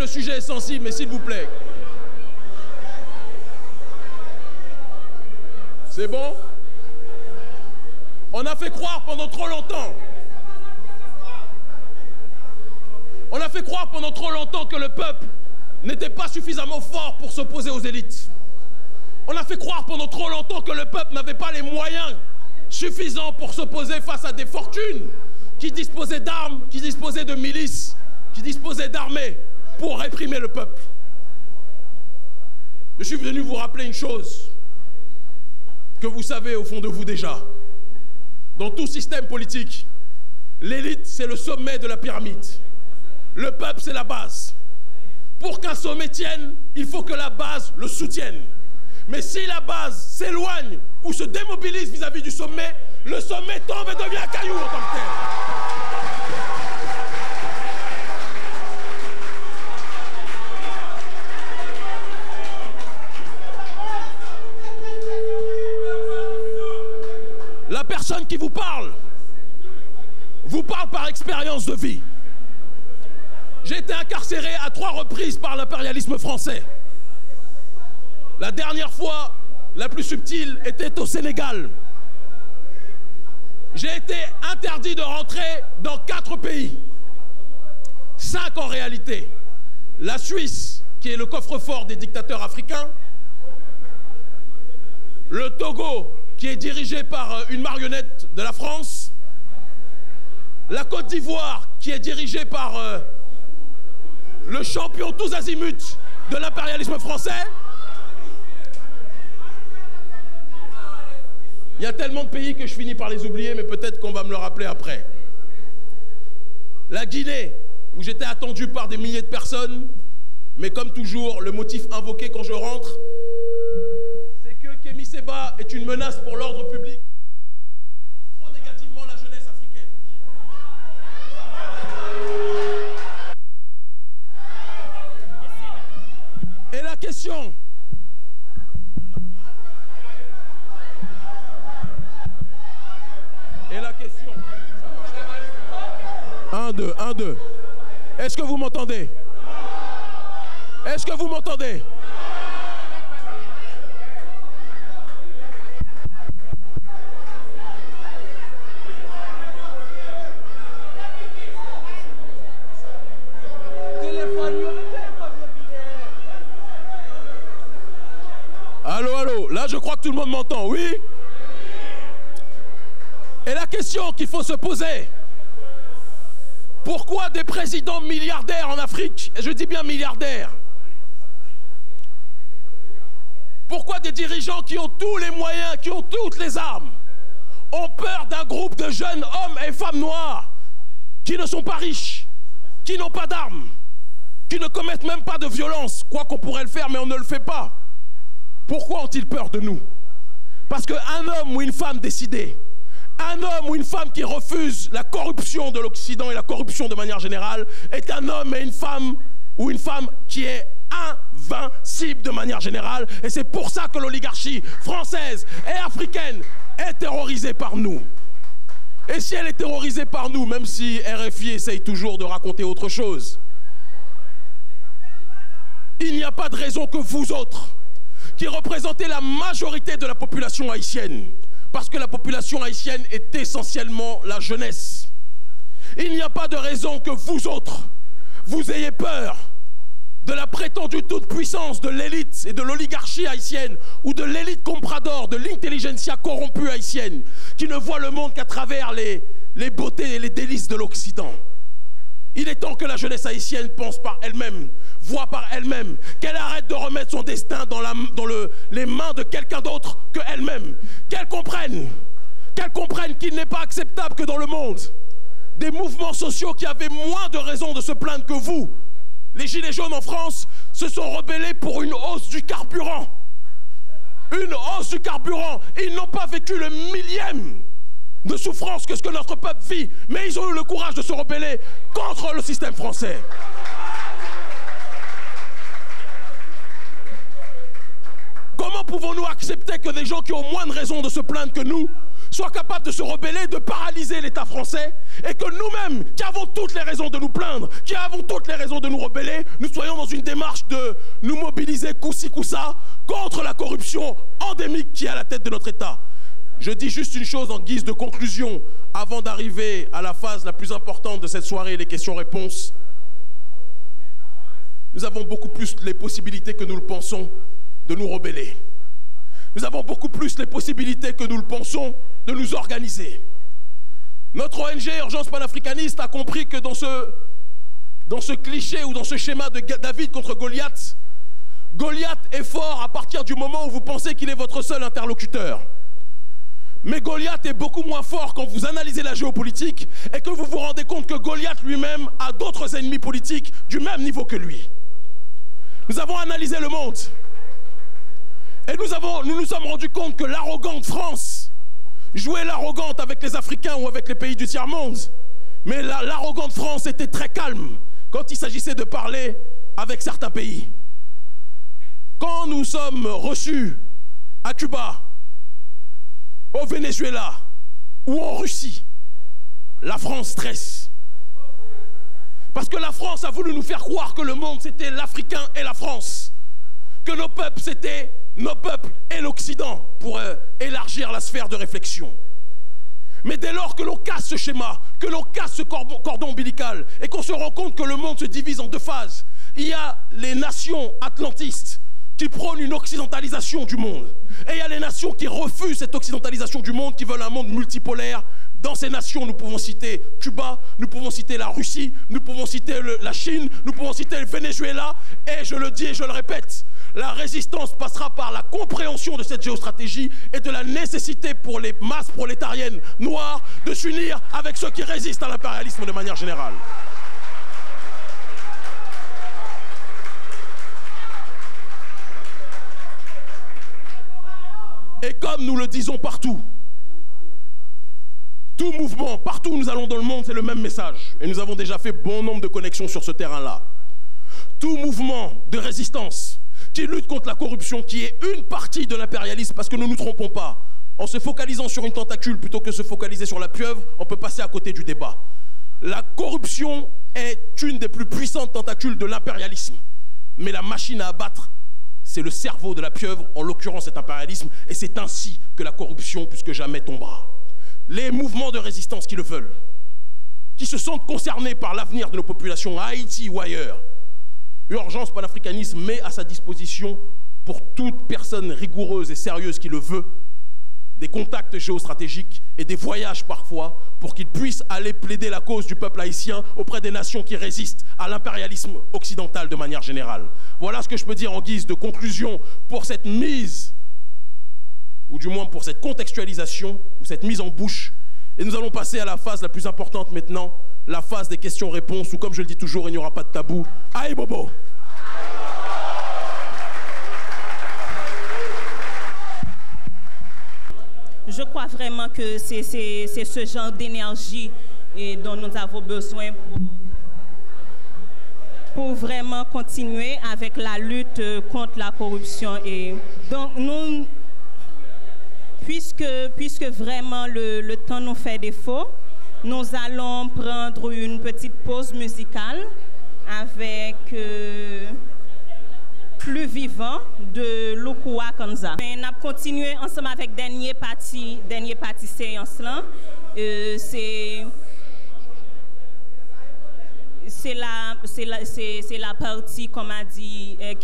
Le sujet est sensible, mais s'il vous plaît. C'est bon? On a fait croire pendant trop longtemps On a fait croire pendant trop longtemps que le peuple n'était pas suffisamment fort pour s'opposer aux élites. On a fait croire pendant trop longtemps que le peuple n'avait pas les moyens suffisants pour s'opposer face à des fortunes qui disposaient d'armes, qui disposaient de milices, qui disposaient d'armées pour réprimer le peuple. Je suis venu vous rappeler une chose que vous savez au fond de vous déjà. Dans tout système politique, l'élite, c'est le sommet de la pyramide. Le peuple, c'est la base. Pour qu'un sommet tienne, il faut que la base le soutienne. Mais si la base s'éloigne ou se démobilise vis-à-vis du sommet, le sommet tombe et devient un caillou en tant que tel. La personne qui vous parle vous parle par expérience de vie. J'ai été incarcéré à trois reprises par l'impérialisme français. La dernière fois, la plus subtile, était au Sénégal. J'ai été interdit de rentrer dans quatre pays. Cinq en réalité. La Suisse, qui est le coffre-fort des dictateurs africains. Le Togo, qui est dirigé par euh, une marionnette de la France. La Côte d'Ivoire, qui est dirigée par euh, le champion tous azimuts de l'impérialisme français. Il y a tellement de pays que je finis par les oublier, mais peut-être qu'on va me le rappeler après. La Guinée, où j'étais attendu par des milliers de personnes, mais comme toujours, le motif invoqué quand je rentre, Kémy Seba est une menace pour l'ordre public. Trop négativement la jeunesse africaine. Et la question Et la question 1, 2, 1, 2. Est-ce que vous m'entendez? Est-ce que vous m'entendez? Je crois que tout le monde m'entend, oui Et la question qu'il faut se poser, pourquoi des présidents milliardaires en Afrique, et je dis bien milliardaires, pourquoi des dirigeants qui ont tous les moyens, qui ont toutes les armes, ont peur d'un groupe de jeunes hommes et femmes noirs qui ne sont pas riches, qui n'ont pas d'armes, qui ne commettent même pas de violence, quoi qu'on pourrait le faire, mais on ne le fait pas. Pourquoi ont-ils peur de nous? Parce qu'un homme ou une femme décidé, un homme ou une femme qui refuse la corruption de l'Occident et la corruption de manière générale est un homme et une femme ou une femme qui est invincible de manière générale. Et c'est pour ça que l'oligarchie française et africaine est terrorisée par nous. Et si elle est terrorisée par nous, même si RFI essaye toujours de raconter autre chose, il n'y a pas de raison que vous autres, qui représentez la majorité de la population haïtienne, parce que la population haïtienne est essentiellement la jeunesse. Il n'y a pas de raison que vous autres, vous ayez peur de la prétendue toute-puissance de l'élite et de l'oligarchie haïtienne ou de l'élite comprador, de l'intelligentsia corrompue haïtienne, qui ne voit le monde qu'à travers les, les beautés et les délices de l'Occident. Il est temps que la jeunesse haïtienne pense par elle-même, voit par elle-même, qu'elle arrête de remettre son destin dans, les mains de quelqu'un d'autre que elle-même. Qu'elle comprenne, qu'elle comprenne qu'il n'est pas acceptable que dans le monde, des mouvements sociaux qui avaient moins de raisons de se plaindre que vous, les Gilets jaunes en France, se sont rebellés pour une hausse du carburant. Une hausse du carburant. Ils n'ont pas vécu le millième de souffrance que ce que notre peuple vit, mais ils ont eu le courage de se rebeller contre le système français. Comment pouvons-nous accepter que des gens qui ont moins de raisons de se plaindre que nous soient capables de se rebeller, de paralyser l'État français, et que nous-mêmes, qui avons toutes les raisons de nous plaindre, qui avons toutes les raisons de nous rebeller, nous soyons dans une démarche de nous mobiliser coup-ci, coup-ça, contre la corruption endémique qui est à la tête de notre État je dis juste une chose en guise de conclusion avant d'arriver à la phase la plus importante de cette soirée, les questions-réponses. Nous avons beaucoup plus les possibilités que nous le pensons de nous rebeller. Nous avons beaucoup plus les possibilités que nous le pensons de nous organiser. Notre ONG Urgence panafricaniste a compris que dans ce, dans ce cliché ou dans ce schéma de David contre Goliath, Goliath est fort à partir du moment où vous pensez qu'il est votre seul interlocuteur. Mais Goliath est beaucoup moins fort quand vous analysez la géopolitique et que vous vous rendez compte que Goliath lui-même a d'autres ennemis politiques du même niveau que lui. Nous avons analysé le monde et nous, nous sommes rendus compte que l'arrogante France jouait l'arrogante avec les Africains ou avec les pays du tiers-monde. Mais l'arrogante France était très calme quand il s'agissait de parler avec certains pays. Quand nous sommes reçus à Cuba, au Venezuela ou en Russie, la France stresse. Parce que la France a voulu nous faire croire que le monde c'était l'Africain et la France. Que nos peuples c'était nos peuples et l'Occident pour euh, élargir la sphère de réflexion. Mais dès lors que l'on casse ce schéma, que l'on casse ce cordon, cordon ombilical et qu'on se rend compte que le monde se divise en deux phases, il y a les nations atlantistes qui prônent une occidentalisation du monde. Et il y a les nations qui refusent cette occidentalisation du monde, qui veulent un monde multipolaire. Dans ces nations, nous pouvons citer Cuba, nous pouvons citer la Russie, nous pouvons citer la Chine, nous pouvons citer le Venezuela. Et je le dis et je le répète, la résistance passera par la compréhension de cette géostratégie et de la nécessité pour les masses prolétariennes noires de s'unir avec ceux qui résistent à l'impérialisme de manière générale. Et comme nous le disons partout, tout mouvement, partout où nous allons dans le monde, c'est le même message. Et nous avons déjà fait bon nombre de connexions sur ce terrain-là. Tout mouvement de résistance qui lutte contre la corruption, qui est une partie de l'impérialisme, parce que ne nous trompons pas, en se focalisant sur une tentacule plutôt que se focaliser sur la pieuvre, on peut passer à côté du débat. La corruption est une des plus puissantes tentacules de l'impérialisme. Mais la machine à abattre, c'est le cerveau de la pieuvre, en l'occurrence cet impérialisme, et c'est ainsi que la corruption, plus que jamais, tombera. Les mouvements de résistance qui le veulent, qui se sentent concernés par l'avenir de nos populations à Haïti ou ailleurs, Urgence panafricanisme met à sa disposition, pour toute personne rigoureuse et sérieuse qui le veut, des contacts géostratégiques et des voyages parfois pour qu'ils puissent aller plaider la cause du peuple haïtien auprès des nations qui résistent à l'impérialisme occidental de manière générale. Voilà ce que je peux dire en guise de conclusion pour cette mise, ou du moins pour cette contextualisation, ou cette mise en bouche. Et nous allons passer à la phase la plus importante maintenant, la phase des questions-réponses, où comme je le dis toujours, il n'y aura pas de tabou. Aïe Bobo Je crois vraiment que c'est ce genre d'énergie dont nous avons besoin pour, vraiment continuer avec la lutte euh, contre la corruption. Et donc, nous, puisque, puisque vraiment le, le temps nous fait défaut, nous allons prendre une petite pause musicale avec euh, Plus vivant de Lukua Kanza. On a continué ensemble avec dernier partie, dernier partie séance là. Euh, c'est c'est la, la, la partie, comme a dit euh,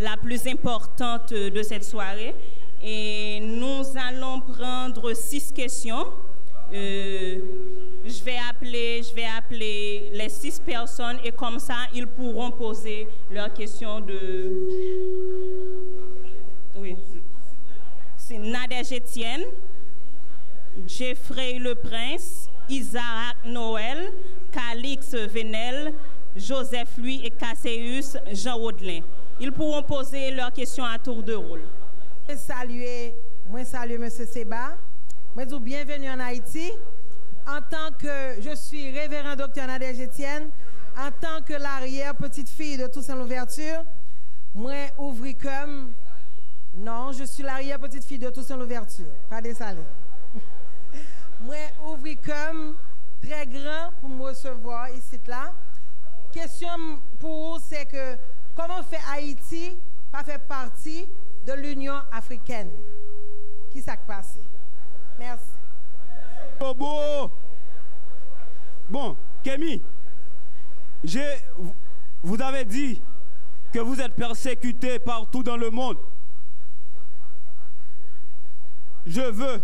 la plus importante euh, de cette soirée. Et nous allons prendre six questions. Euh, je, vais appeler, les six personnes et comme ça, ils pourront poser leurs questions de... Oui. C'est Nadège Etienne, Jeffrey Le Prince, Isaac Noël, Calix Venel, Joseph Louis et Casséus Jean Audelin. Ils pourront poser leurs questions à tour de rôle. Je saluer, moi saluer M. Seba. Moi bienvenue en Haïti. En tant que je suis révérend docteur Nadège Etienne, en tant que l'arrière petite fille de Toussaint Louverture, moi ouvri comme non, je suis l'arrière petite fille de Toussaint Louverture, pas des salés. moi ouvri comme très grand pour me recevoir ici là. Question pour vous, c'est que comment fait Haïti pas fait partie de l'Union africaine? Qui s'est passé? Merci. Bobo. Bon, Kémy, vous avez dit que vous êtes persécuté partout dans le monde. Je veux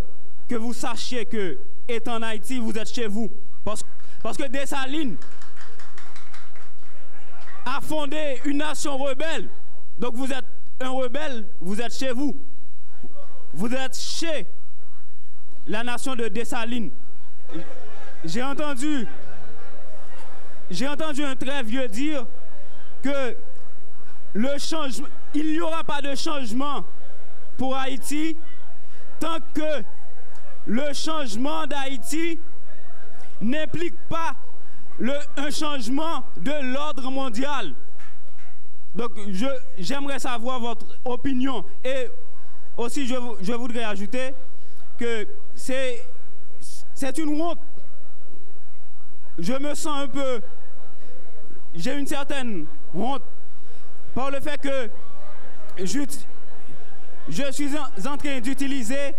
que vous sachiez que, étant en Haïti, vous êtes chez vous. Parce, parce que Dessalines a fondé une nation rebelle. Donc vous êtes un rebelle, vous êtes chez vous. Vous êtes chez la nation de Dessalines. J'ai entendu, un très vieux dire que il n'y aura pas de changement pour Haïti tant que le changement d'Haïti n'implique pas un changement de l'ordre mondial. Donc, j'aimerais savoir votre opinion. Et aussi, je, je voudrais ajouter que c'est une honte. Je me sens un peu. J'ai une certaine honte par le fait que je, je suis en, train d'utiliser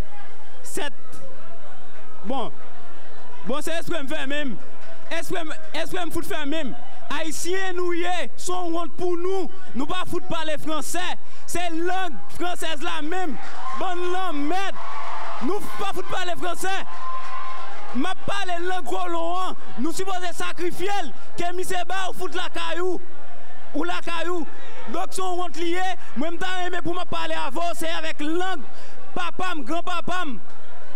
cette. Bon. Bon, c'est ce que je me fais même. Est-ce que je me fout faire même? Haïtiens, nous y sont honte pour nous. Nous pas foutre parler français. C'est langue française là même. Bonne langue, merde. Nous pas foutre parler français. Ma parle langue colon. Nous supposons sacrifier que mi se ba ou foutre la caillou. Ou la caillou. Donc son honte lié, même temps aimé pour me parler avant, c'est avec langue papam, grand-papam.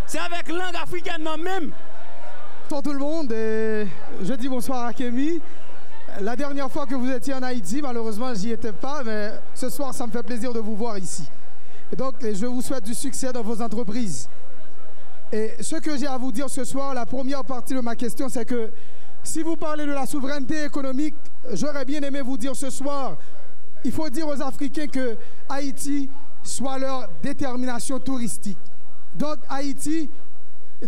C'est avec langue africaine non même. Bonsoir tout le monde et je dis bonsoir à Kémy. La dernière fois que vous étiez en Haïti, malheureusement, j'y étais pas, mais ce soir, ça me fait plaisir de vous voir ici. Donc, je vous souhaite du succès dans vos entreprises. Et ce que j'ai à vous dire ce soir, la première partie de ma question, c'est que si vous parlez de la souveraineté économique, j'aurais bien aimé vous dire ce soir, il faut dire aux Africains que Haïti soit leur détermination touristique. Donc Haïti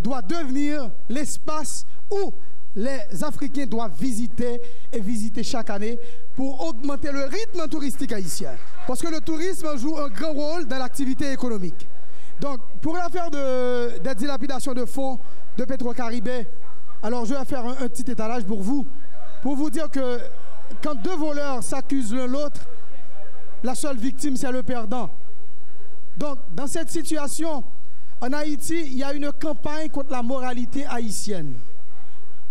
doit devenir l'espace où les Africains doivent visiter et visiter chaque année pour augmenter le rythme touristique haïtien. Parce que le tourisme joue un grand rôle dans l'activité économique. Donc, pour l'affaire de, des dilapidations de fonds de Petro-Caribé, alors je vais faire un, un petit étalage pour vous, pour vous dire que quand deux voleurs s'accusent l'un l'autre, la seule victime, c'est le perdant. Donc, dans cette situation, en Haïti, il y a une campagne contre la moralité haïtienne.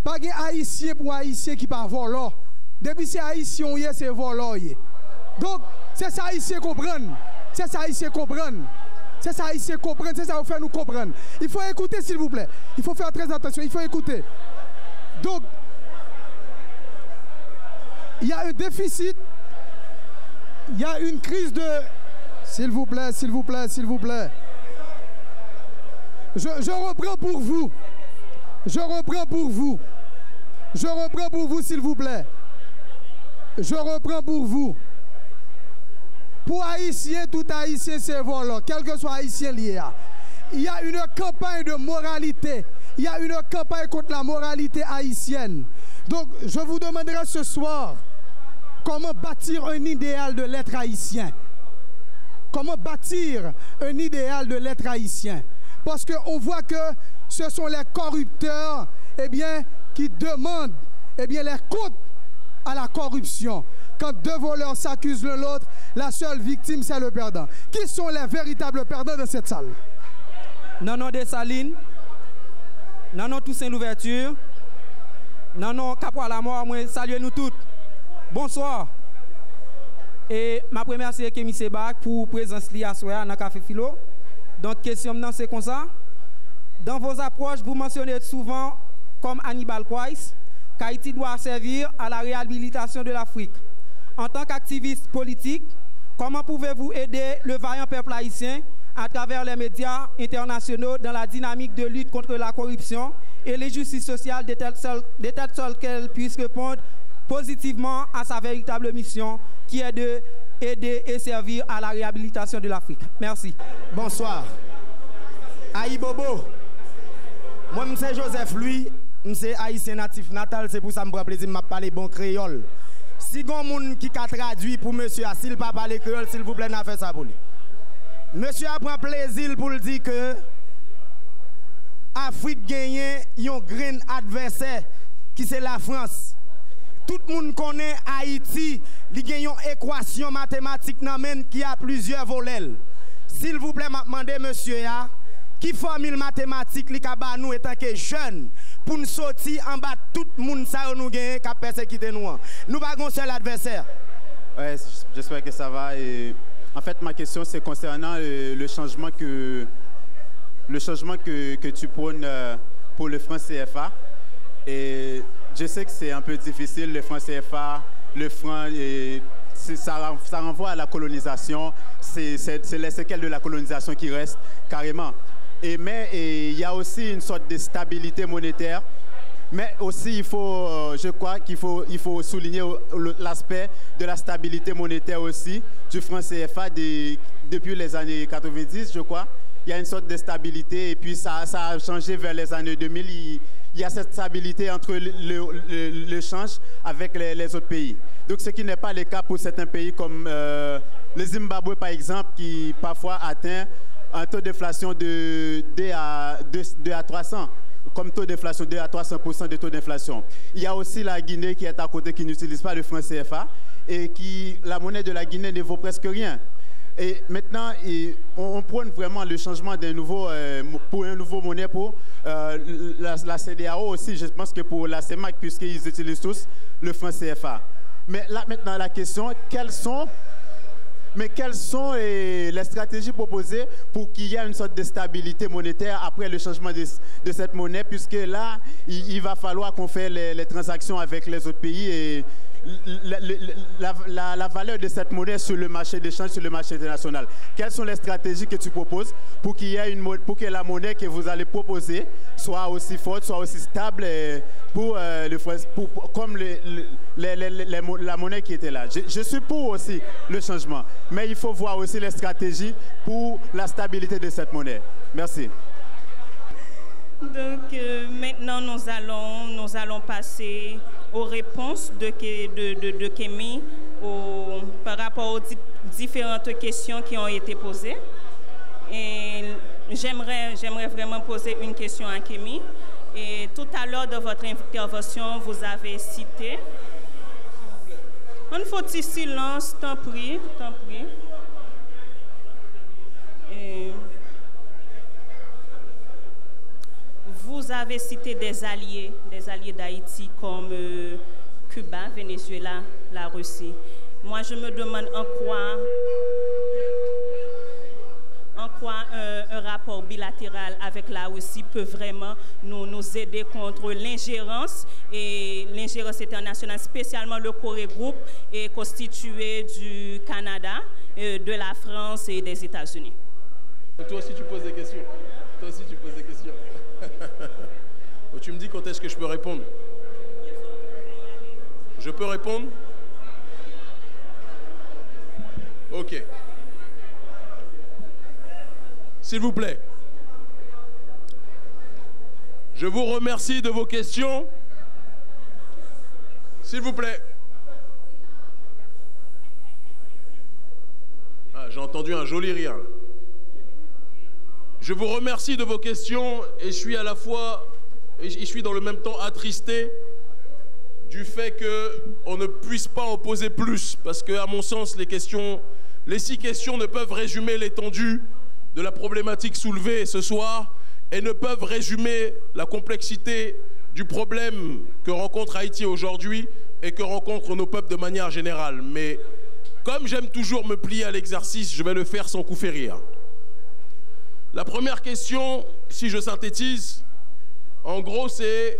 Pas de haïtien pour haïtien qui part voler. Depuis c'est haïtien, c'est volant. Donc, c'est ça haïtien comprendre. C'est ça haïtien comprendre. C'est ça haïtien comprendre. C'est ça vous fait nous comprendre. Il faut écouter, s'il vous plaît. Il faut faire très attention. Il faut écouter. Donc, il y a un déficit. Il y a une crise de... S'il vous plaît, s'il vous plaît, s'il vous plaît. Je reprends pour vous. Je reprends pour vous. Je reprends pour vous, s'il vous plaît. Je reprends pour vous. Pour Haïtiens, tout Haïtien, c'est volant, quel que soit Haïtien. Il y a une campagne de moralité. Il y a une campagne contre la moralité haïtienne. Donc, je vous demanderai ce soir comment bâtir un idéal de l'être haïtien? Comment bâtir un idéal de l'être haïtien? Parce qu'on voit que ce sont les corrupteurs eh bien, qui demandent eh bien, les comptes à la corruption. Quand deux voleurs s'accusent l'un l'autre, la seule victime, c'est le perdant. Qui sont les véritables perdants de cette salle? Nanon Dessalines, Nanon Toussaint l'ouverture, Nanon Capois la mort, saluez nous toutes. Bonsoir. Et ma première c'est Kémy Sebak pour présence liée à Soya dans Café Philo. Donc question maintenant c'est comme ça. Dans vos approches, vous mentionnez souvent comme Hannibal Price qu'Haïti doit servir à la réhabilitation de l'Afrique. En tant qu'activiste politique, comment pouvez-vous aider le vaillant peuple haïtien à travers les médias internationaux dans la dynamique de lutte contre la corruption et les justices sociales de telle sorte qu'elle puisse répondre positivement à sa véritable mission qui est de aider et servir à la réhabilitation de l'Afrique. Merci. Bonsoir. Aïe Bobo. Moi, c'est Joseph Louis, c'est haïtien natif natal, c'est pour ça que je me plaisir de parler bon créole. Si a quelqu'un qui a traduit pour monsieur, s'il ne pas créole, s'il vous plaît, n'a fait ça pour lui. Monsieur a pris plaisir pour le dire que Afrique gagne un grand adversaire qui c'est la France. Tout le monde connaît Haïti, il y a une équation mathématique qui a plusieurs volets. S'il vous plaît, je demande monsieur, qui formule mathématique li ka nous étant que jeunes pour nous sortir en bas tout le monde ça nous gagner qui persécuter nous. Nous pas un seul adversaire. Ouais, j'espère que ça va et en fait ma question c'est concernant le, le, changement que le changement que, que tu prônes euh, pour le franc CFA et je sais que c'est un peu difficile le franc CFA, le franc ça, ça renvoie à la colonisation, c'est les séquelles de la colonisation qui restent carrément. Et, mais il y a aussi une sorte de stabilité monétaire. Mais aussi, il faut, euh, je crois qu'il faut, il faut souligner l'aspect de la stabilité monétaire aussi du franc CFA depuis les années 90, je crois. il y a une sorte de stabilité. Et puis ça, a changé vers les années 2000. Il, y a cette stabilité entre le, le- le- le change avec les, les autres pays. Donc ce qui n'est pas le cas pour certains pays comme euh, le Zimbabwe par exemple, qui parfois atteint un taux d'inflation de 2 à, 2, 2 à 300 comme taux d'inflation, 2 à 300 de taux d'inflation. Il y a aussi la Guinée qui est à côté, qui n'utilise pas le franc CFA et qui, la monnaie de la Guinée ne vaut presque rien. Et maintenant, on, prône vraiment le changement euh, pour un nouveau monnaie pour euh, la, CDAO aussi. Je pense que pour la CEMAC, puisqu'ils utilisent tous le franc CFA. Mais là, maintenant, la question, quelles sont mais quelles sont les stratégies proposées pour qu'il y ait une sorte de stabilité monétaire après le changement de, cette monnaie, puisque là, il, va falloir qu'on fasse les, transactions avec les autres pays et la, valeur de cette monnaie sur le marché d'échange, sur le marché international. Quelles sont les stratégies que tu proposes pour qu'il y ait une pour que la monnaie que vous allez proposer soit aussi forte, soit aussi stable pour, euh, le, comme le- la monnaie qui était là. Je, suis pour aussi le changement, mais il faut voir aussi les stratégies pour la stabilité de cette monnaie. Merci. Donc euh, maintenant, nous allons, nous allons passer aux réponses de, de, de, de Kémy par rapport aux di- différentes questions qui ont été posées. Et j'aimerais, j'aimerais vraiment poser une question à Kémy. Et tout à l'heure de votre intervention, vous avez cité. Un petit silence, t'en prie, t'en prie. Et Vous avez cité des alliés, des alliés d'Haïti comme euh, Cuba, Venezuela, la Russie. Moi, je me demande en quoi, en quoi un, rapport bilatéral avec la Russie peut vraiment nous, nous aider contre l'ingérence et l'ingérence internationale, spécialement le Corée Group, est constitué du Canada, euh, de la France et des États-Unis. Toi aussi, tu poses des questions. Toi aussi, tu poses des questions. Tu me dis quand est-ce que je peux répondre? Je peux répondre? Ok. S'il vous plaît. Je vous remercie de vos questions. S'il vous plaît. Ah, J'ai entendu un joli rire. Je vous remercie de vos questions et je suis à la fois, et je suis dans le même temps attristé du fait que on ne puisse pas en poser plus, parce que à mon sens, les questions, les six questions ne peuvent résumer l'étendue de la problématique soulevée ce soir et ne peuvent résumer la complexité du problème que rencontre Haïti aujourd'hui et que rencontrent nos peuples de manière générale. Mais comme j'aime toujours me plier à l'exercice, je vais le faire sans coup férir. La première question, si je synthétise, en gros, c'est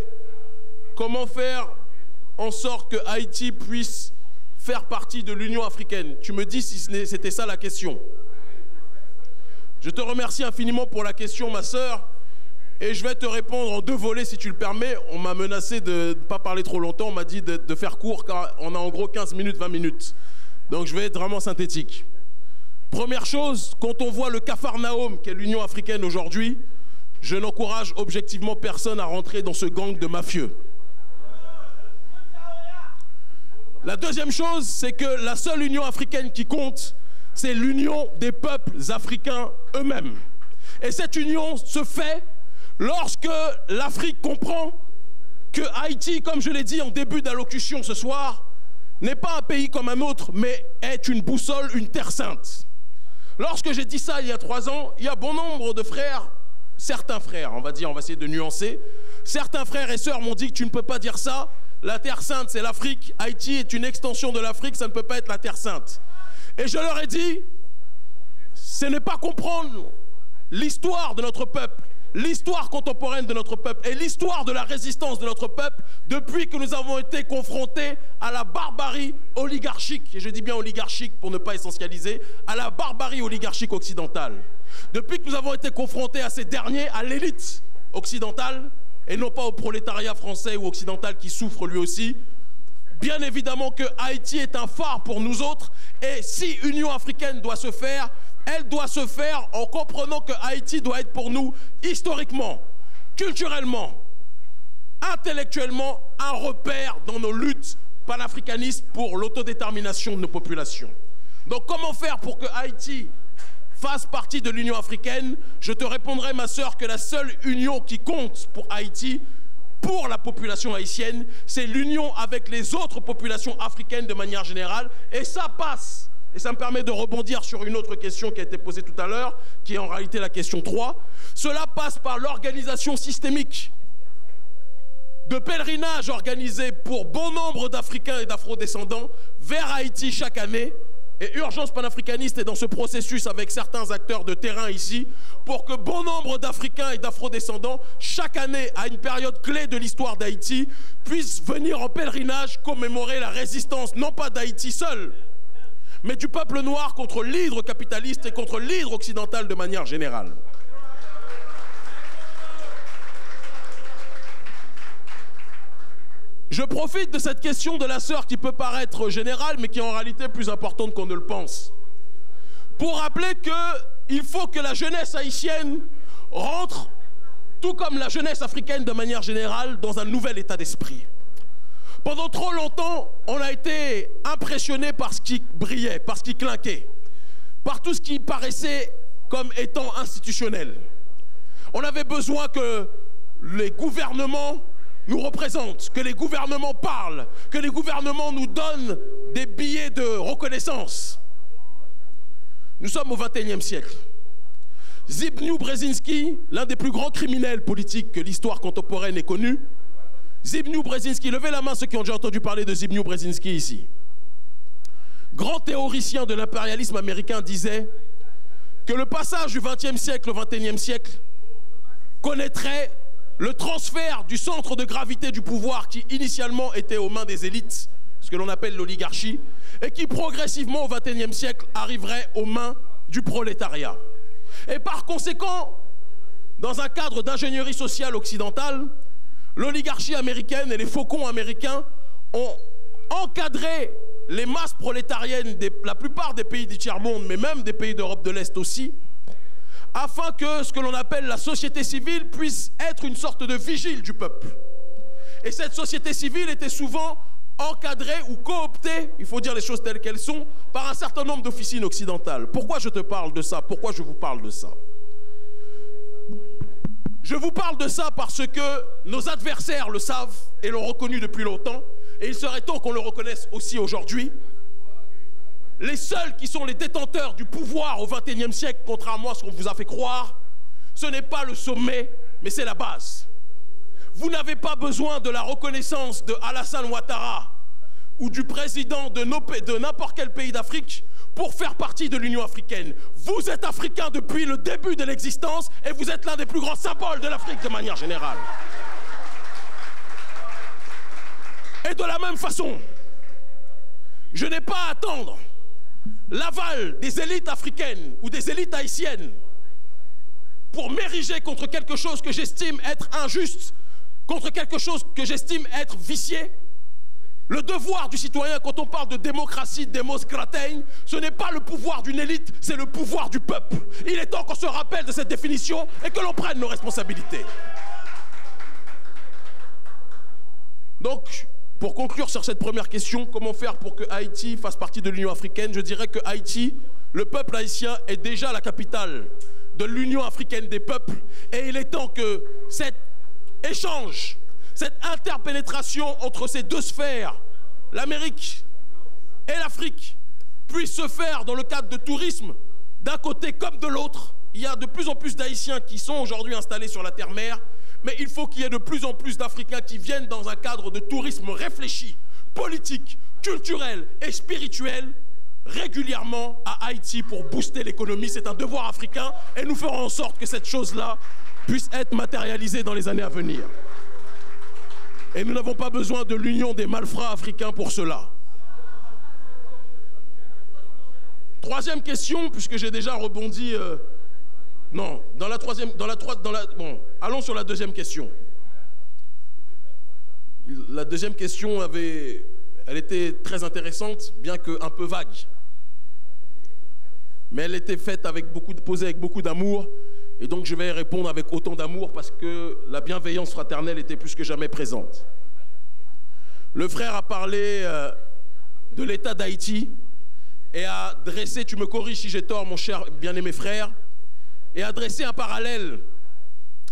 comment faire en sorte que Haïti puisse faire partie de l'Union africaine? Tu me dis si c'était ça la question. Je te remercie infiniment pour la question, ma sœur, et je vais te répondre en deux volets si tu le permets. On m'a menacé de ne pas parler trop longtemps, on m'a dit de, faire court car on a en gros 15 minutes, 20 minutes. Donc je vais être vraiment synthétique. Première chose, quand on voit le Capharnaüm qu'est l'Union africaine aujourd'hui, je n'encourage objectivement personne à rentrer dans ce gang de mafieux. La deuxième chose, c'est que la seule Union africaine qui compte, c'est l'union des peuples africains eux-mêmes. Et cette union se fait lorsque l'Afrique comprend que Haïti, comme je l'ai dit en début d'allocution ce soir, n'est pas un pays comme un autre, mais est une boussole, une terre sainte. Lorsque j'ai dit ça il y a trois ans, il y a bon nombre de frères, certains frères, on va dire, on va essayer de nuancer, certains frères et sœurs m'ont dit que tu ne peux pas dire ça, la terre sainte c'est l'Afrique, Haïti est une extension de l'Afrique, ça ne peut pas être la terre sainte. Et je leur ai dit, ce n'est pas comprendre l'histoire de notre peuple, l'histoire contemporaine de notre peuple et l'histoire de la résistance de notre peuple depuis que nous avons été confrontés à la barbarie oligarchique, et je dis bien oligarchique pour ne pas essentialiser, à la barbarie oligarchique occidentale. Depuis que nous avons été confrontés à ces derniers, à l'élite occidentale, et non pas au prolétariat français ou occidental qui souffre lui aussi, Bien évidemment que Haïti est un phare pour nous autres. Et si Union africaine doit se faire, elle doit se faire en comprenant que Haïti doit être pour nous historiquement, culturellement, intellectuellement un repère dans nos luttes panafricanistes pour l'autodétermination de nos populations. Donc comment faire pour que Haïti fasse partie de l'Union africaine? Je te répondrai, ma sœur, que la seule union qui compte pour Haïti, pour la population haïtienne, c'est l'union avec les autres populations africaines de manière générale. Et ça passe. Et ça me permet de rebondir sur une autre question qui a été posée tout à l'heure, qui est en réalité la question 3. Cela passe par l'organisation systémique de pèlerinage organisés pour bon nombre d'Africains et d'Afro-descendants vers Haïti chaque année. Et Urgence panafricaniste est dans ce processus avec certains acteurs de terrain ici pour que bon nombre d'Africains et d'Afro-descendants, chaque année, à une période clé de l'histoire d'Haïti, puissent venir en pèlerinage commémorer la résistance, non pas d'Haïti seul, mais du peuple noir contre l'hydre capitaliste et contre l'hydre occidental de manière générale. Je profite de cette question de la sœur qui peut paraître générale, mais qui est en réalité plus importante qu'on ne le pense. Pour rappeler qu'il faut que la jeunesse haïtienne rentre, tout comme la jeunesse africaine de manière générale, dans un nouvel état d'esprit. Pendant trop longtemps, on a été impressionné par ce qui brillait, par ce qui clinquait, par tout ce qui paraissait comme étant institutionnel. On avait besoin que les gouvernements nous représentent, que les gouvernements parlent, que les gouvernements nous donnent des billets de reconnaissance. Nous sommes au XXIe siècle. Zbigniew Brzezinski, l'un des plus grands criminels politiques que l'histoire contemporaine ait connu, Zbigniew Brzezinski, levez la main ceux qui ont déjà entendu parler de Zbigniew Brzezinski ici. Grand théoricien de l'impérialisme américain disait que le passage du XXe siècle au XXIe siècle connaîtrait le transfert du centre de gravité du pouvoir qui initialement était aux mains des élites, ce que l'on appelle l'oligarchie, et qui progressivement au XXIe siècle arriverait aux mains du prolétariat. Et par conséquent, dans un cadre d'ingénierie sociale occidentale, l'oligarchie américaine et les faucons américains ont encadré les masses prolétariennes de la plupart des pays du tiers-monde, mais même des pays d'Europe de l'Est aussi, afin que ce que l'on appelle la société civile puisse être une sorte de vigile du peuple. Et cette société civile était souvent encadrée ou cooptée, il faut dire les choses telles qu'elles sont, par un certain nombre d'officines occidentales. Pourquoi je te parle de ça? Pourquoi je vous parle de ça? Je vous parle de ça parce que nos adversaires le savent et l'ont reconnu depuis longtemps, et il serait temps qu'on le reconnaisse aussi aujourd'hui les seuls qui sont les détenteurs du pouvoir au XXIe siècle, contrairement à ce qu'on vous a fait croire, ce n'est pas le sommet, mais c'est la base. Vous n'avez pas besoin de la reconnaissance de Alassane Ouattara ou du président de, de n'importe quel pays d'Afrique pour faire partie de l'Union africaine. Vous êtes africain depuis le début de l'existence et vous êtes l'un des plus grands symboles de l'Afrique de manière générale. Et de la même façon, je n'ai pas à attendre l'aval des élites africaines ou des élites haïtiennes pour m'ériger contre quelque chose que j'estime être injuste, contre quelque chose que j'estime être vicié. Le devoir du citoyen, quand on parle de démocratie, démocratie, ce n'est pas le pouvoir d'une élite, c'est le pouvoir du peuple. Il est temps qu'on se rappelle de cette définition et que l'on prenne nos responsabilités. Donc, pour conclure sur cette première question, comment faire pour que Haïti fasse partie de l'Union africaine? Je dirais que Haïti, le peuple haïtien est déjà la capitale de l'Union africaine des peuples. Et il est temps que cet échange, cette interpénétration entre ces deux sphères, l'Amérique et l'Afrique, puisse se faire dans le cadre de tourisme, d'un côté comme de l'autre. Il y a de plus en plus d'Haïtiens qui sont aujourd'hui installés sur la terre-mère mais il faut qu'il y ait de plus en plus d'Africains qui viennent dans un cadre de tourisme réfléchi, politique, culturel et spirituel régulièrement à Haïti pour booster l'économie. C'est un devoir africain et nous ferons en sorte que cette chose-là puisse être matérialisée dans les années à venir. Et nous n'avons pas besoin de l'union des malfrats africains pour cela. Troisième question, puisque j'ai déjà rebondi euh, non, dans la troisième, dans la troisième, dans la, bon, allons sur la deuxième question. La deuxième question avait elle était très intéressante, bien que un peu vague. Mais elle était faite avec beaucoup, posée avec beaucoup d'amour. Et donc je vais répondre avec autant d'amour parce que la bienveillance fraternelle était plus que jamais présente. Le frère a parlé euh, de l'état d'Haïti et a dressé, tu me corriges si j'ai tort mon cher bien-aimé frère, et a dressé un parallèle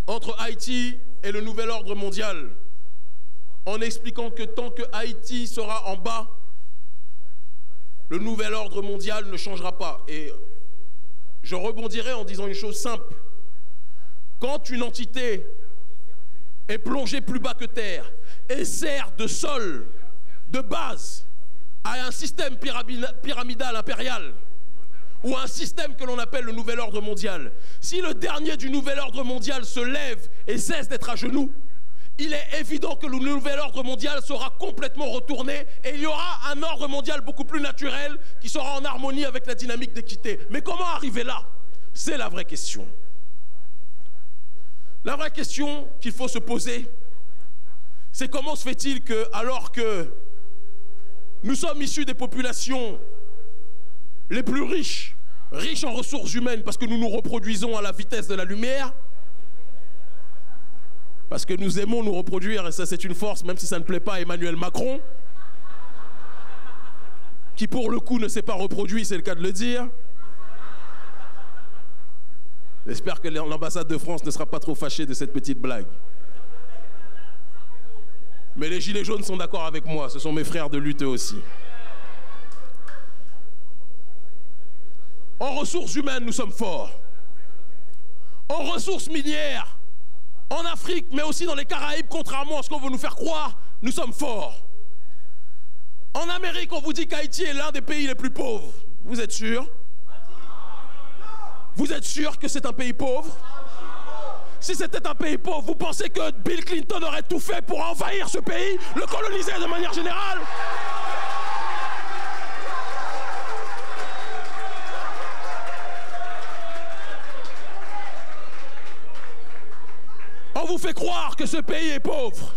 entre Haïti et le nouvel ordre mondial en expliquant que tant que Haïti sera en bas, le nouvel ordre mondial ne changera pas. Et je rebondirai en disant une chose simple. Quand une entité est plongée plus bas que terre et sert de sol, de base, à un système pyramidal impérial, ou un système que l'on appelle le nouvel ordre mondial, si le dernier du nouvel ordre mondial se lève et cesse d'être à genoux, il est évident que le nouvel ordre mondial sera complètement retourné et il y aura un ordre mondial beaucoup plus naturel qui sera en harmonie avec la dynamique d'équité. Mais comment arriver là? C'est la vraie question. La vraie question qu'il faut se poser, c'est comment se fait-il que, alors que nous sommes issus des populations les plus riches, riches en ressources humaines parce que nous nous reproduisons à la vitesse de la lumière, parce que nous aimons nous reproduire, et ça c'est une force, même si ça ne plaît pas à Emmanuel Macron, qui pour le coup ne s'est pas reproduit, c'est le cas de le dire. J'espère que l'ambassade de France ne sera pas trop fâchée de cette petite blague. Mais les Gilets jaunes sont d'accord avec moi, ce sont mes frères de lutte aussi. En ressources humaines, nous sommes forts. En ressources minières, en Afrique, mais aussi dans les Caraïbes, contrairement à ce qu'on veut nous faire croire, nous sommes forts. En Amérique, on vous dit qu'Haïti est l'un des pays les plus pauvres. Vous êtes sûr? Vous êtes sûr que c'est un pays pauvre? Si c'était un pays pauvre, vous pensez que Bill Clinton aurait tout fait pour envahir ce pays, le coloniser de manière générale? On vous fait croire que ce pays est pauvre.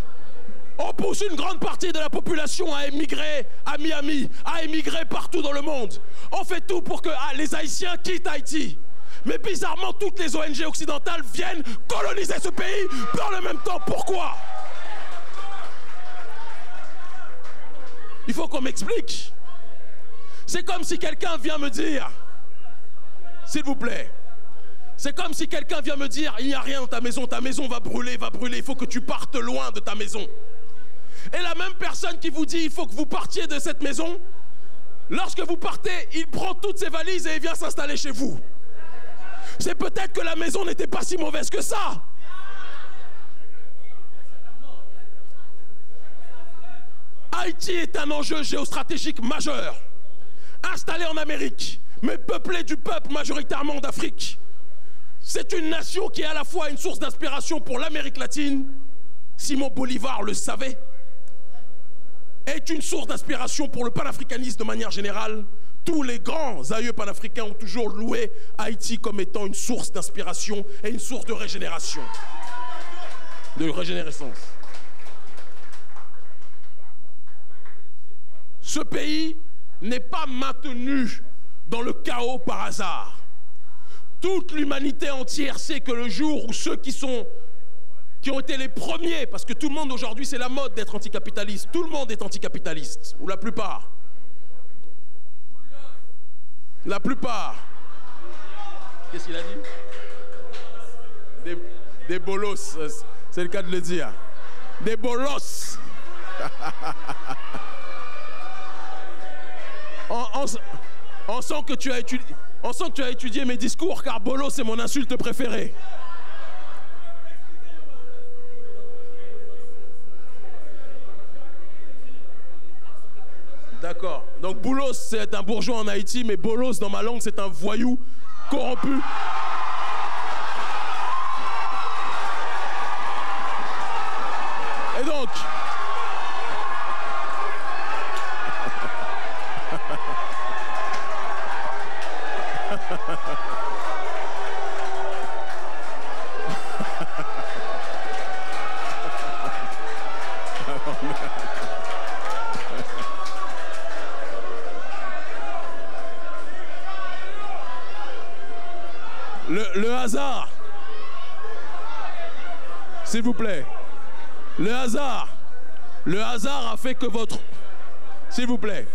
On pousse une grande partie de la population à émigrer à Miami, à émigrer partout dans le monde. On fait tout pour que ah, les Haïtiens quittent Haïti. Mais bizarrement, toutes les ONG occidentales viennent coloniser ce pays dans le même temps. Pourquoi? Il faut qu'on m'explique. C'est comme si quelqu'un vient me dire, s'il vous plaît, c'est comme si quelqu'un vient me dire, il n'y a rien dans ta maison, ta maison va brûler, va brûler, il faut que tu partes loin de ta maison. Et la même personne qui vous dit, il faut que vous partiez de cette maison, lorsque vous partez, il prend toutes ses valises et il vient s'installer chez vous. C'est peut-être que la maison n'était pas si mauvaise que ça. Haïti est un enjeu géostratégique majeur, installé en Amérique, mais peuplé du peuple majoritairement d'Afrique. C'est une nation qui est à la fois une source d'inspiration pour l'Amérique latine, Simon Bolivar le savait, est une source d'inspiration pour le panafricanisme de manière générale. Tous les grands aïeux panafricains ont toujours loué Haïti comme étant une source d'inspiration et une source de régénération, de régénérescence. Ce pays n'est pas maintenu dans le chaos par hasard. Toute l'humanité entière sait que le jour où ceux qui sont qui ont été les premiers, parce que tout le monde aujourd'hui c'est la mode d'être anticapitaliste, tout le monde est anticapitaliste, ou la plupart. La plupart. Qu'est-ce qu'il a dit? Des, des bolos, c'est le cas de le dire. Des bolos. on, on, sent que tu as étudié, on sent que tu as étudié mes discours car bolos c'est mon insulte préférée. D'accord. Donc Boulos, c'est un bourgeois en Haïti, mais Bolos, dans ma langue, c'est un voyou corrompu. Et donc... le, hasard, s'il vous plaît, le hasard, le hasard a fait que votre... S'il vous plaît.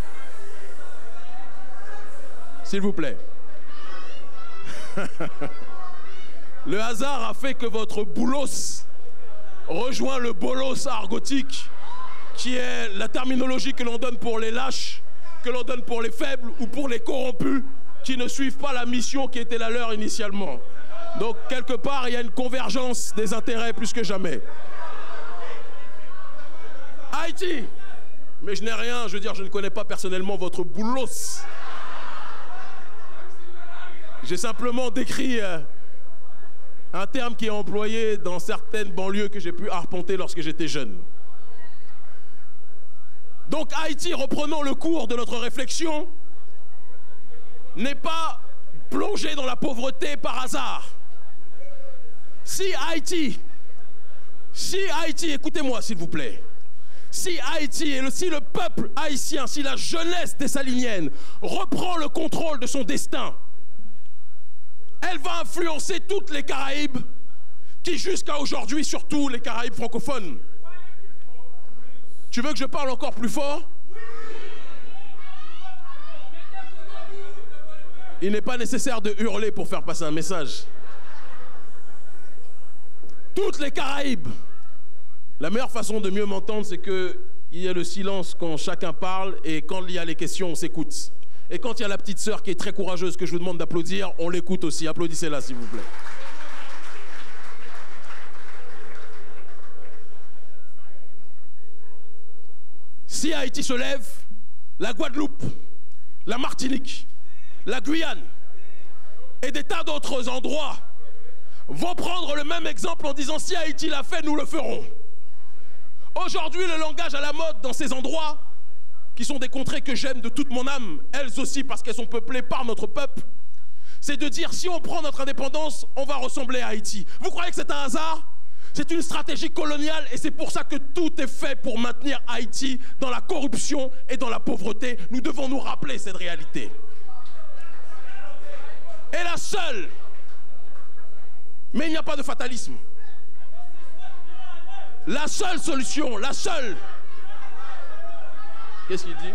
S'il vous plaît. le hasard a fait que votre boulos rejoint le bolos argotique, qui est la terminologie que l'on donne pour les lâches, que l'on donne pour les faibles ou pour les corrompus qui ne suivent pas la mission qui était la leur initialement. Donc, quelque part, il y a une convergence des intérêts plus que jamais. Haïti Mais je n'ai rien, je veux dire, je ne connais pas personnellement votre boulos. J'ai simplement décrit euh, un terme qui est employé dans certaines banlieues que j'ai pu arpenter lorsque j'étais jeune. Donc Haïti, reprenons le cours de notre réflexion, n'est pas plongé dans la pauvreté par hasard. Si Haïti, si Haïti, écoutez-moi s'il vous plaît, si Haïti et si le peuple haïtien, si la jeunesse dessalinienne reprend le contrôle de son destin, elle va influencer toutes les Caraïbes, qui jusqu'à aujourd'hui, surtout les Caraïbes francophones. Tu veux que je parle encore plus fort? Il n'est pas nécessaire de hurler pour faire passer un message. Toutes les Caraïbes. La meilleure façon de mieux m'entendre, c'est qu'il y ait le silence quand chacun parle et quand il y a les questions, on s'écoute. Et quand il y a la petite sœur qui est très courageuse, que je vous demande d'applaudir, on l'écoute aussi. Applaudissez-la, s'il vous plaît. Si Haïti se lève, la Guadeloupe, la Martinique, la Guyane et des tas d'autres endroits vont prendre le même exemple en disant si Haïti l'a fait, nous le ferons. Aujourd'hui, le langage à la mode dans ces endroits, qui sont des contrées que j'aime de toute mon âme, elles aussi parce qu'elles sont peuplées par notre peuple, c'est de dire si on prend notre indépendance, on va ressembler à Haïti. Vous croyez que c'est un hasard? C'est une stratégie coloniale et c'est pour ça que tout est fait pour maintenir Haïti dans la corruption et dans la pauvreté. Nous devons nous rappeler cette réalité. Et la seule, mais il n'y a pas de fatalisme. La seule solution, la seule. Qu'est-ce qu'il dit?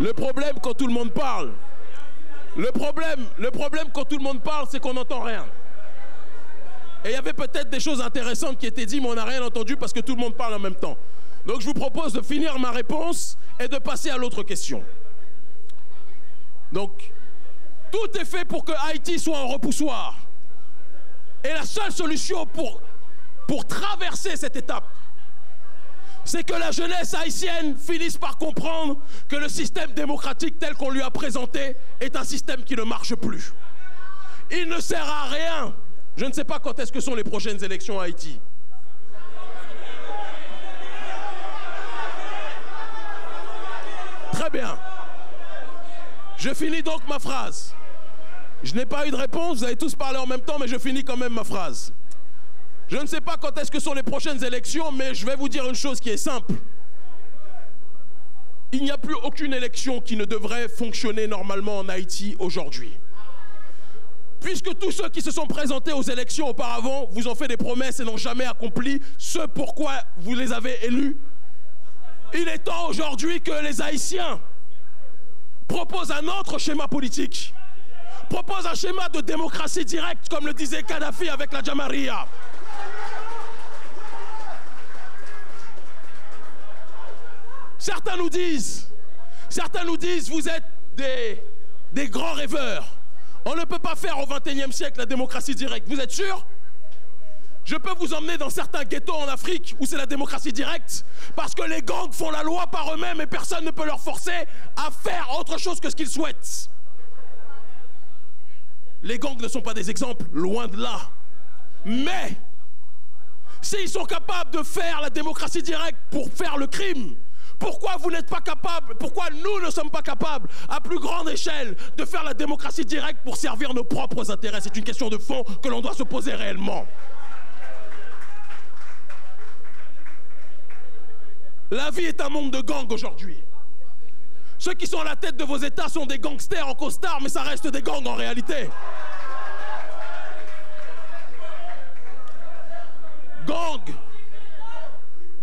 Le problème quand tout le monde parle, le problème, le problème quand tout le monde parle, c'est qu'on n'entend rien. Et il y avait peut-être des choses intéressantes qui étaient dites, mais on n'a rien entendu parce que tout le monde parle en même temps. Donc je vous propose de finir ma réponse et de passer à l'autre question. Donc, tout est fait pour que Haïti soit un repoussoir. Et la seule solution pour, pour traverser cette étape, c'est que la jeunesse haïtienne finisse par comprendre que le système démocratique tel qu'on lui a présenté est un système qui ne marche plus. Il ne sert à rien. Je ne sais pas quand est-ce que sont les prochaines élections à Haïti. Très bien. Je finis donc ma phrase. Je n'ai pas eu de réponse, vous avez tous parlé en même temps, mais je finis quand même ma phrase. Je ne sais pas quand est-ce que sont les prochaines élections, mais je vais vous dire une chose qui est simple. Il n'y a plus aucune élection qui ne devrait fonctionner normalement en Haïti aujourd'hui. Puisque tous ceux qui se sont présentés aux élections auparavant vous ont fait des promesses et n'ont jamais accompli ce pourquoi vous les avez élus, il est temps aujourd'hui que les Haïtiens proposent un autre schéma politique, proposent un schéma de démocratie directe, comme le disait Kadhafi avec la Jamaria. Certains nous disent, certains nous disent, vous êtes des, des grands rêveurs. On ne peut pas faire au XXIe siècle la démocratie directe. Vous êtes sûr? Je peux vous emmener dans certains ghettos en Afrique où c'est la démocratie directe parce que les gangs font la loi par eux-mêmes et personne ne peut leur forcer à faire autre chose que ce qu'ils souhaitent. Les gangs ne sont pas des exemples, loin de là. Mais s'ils sont capables de faire la démocratie directe pour faire le crime, pourquoi vous n'êtes pas capable, pourquoi nous ne sommes pas capables, à plus grande échelle, de faire la démocratie directe pour servir nos propres intérêts? C'est une question de fond que l'on doit se poser réellement. La vie est un monde de gangs aujourd'hui. Ceux qui sont à la tête de vos États sont des gangsters en costard, mais ça reste des gangs en réalité. Gang.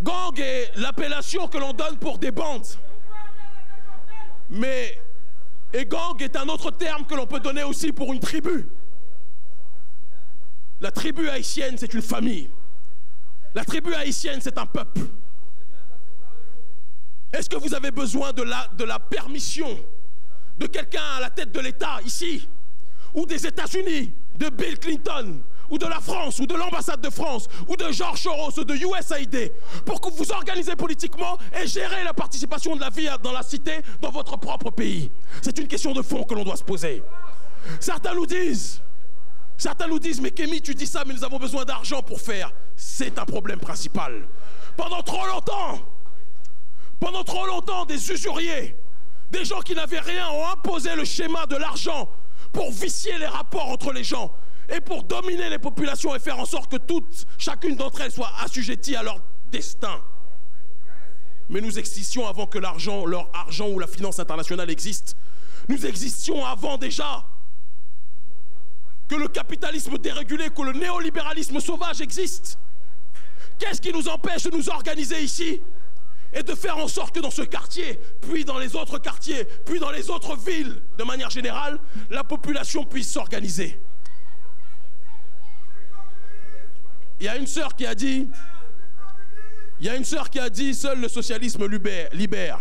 Gang est l'appellation que l'on donne pour des bandes. Mais et gang est un autre terme que l'on peut donner aussi pour une tribu. La tribu haïtienne, c'est une famille. La tribu haïtienne, c'est un peuple. Est-ce que vous avez besoin de la, de la permission de quelqu'un à la tête de l'État ici, ou des États-Unis, de Bill Clinton, ou de la France, ou de l'ambassade de France, ou de George Soros, ou de USAID, pour que vous organisez politiquement et gérez la participation de la vie dans la cité, dans votre propre pays C'est une question de fond que l'on doit se poser. Certains nous disent, certains nous disent, mais Kémy, tu dis ça, mais nous avons besoin d'argent pour faire. C'est un problème principal. Pendant trop longtemps, pendant trop longtemps, des usuriers, des gens qui n'avaient rien ont imposé le schéma de l'argent pour vicier les rapports entre les gens et pour dominer les populations et faire en sorte que toutes, chacune d'entre elles soit assujettie à leur destin. Mais nous existions avant que l'argent, leur argent ou la finance internationale existe. Nous existions avant déjà que le capitalisme dérégulé, que le néolibéralisme sauvage existe. Qu'est-ce qui nous empêche de nous organiser ici et de faire en sorte que dans ce quartier, puis dans les autres quartiers, puis dans les autres villes, de manière générale, la population puisse s'organiser? Il y a une sœur qui a dit, il y a une sœur qui a dit, seul le socialisme libère.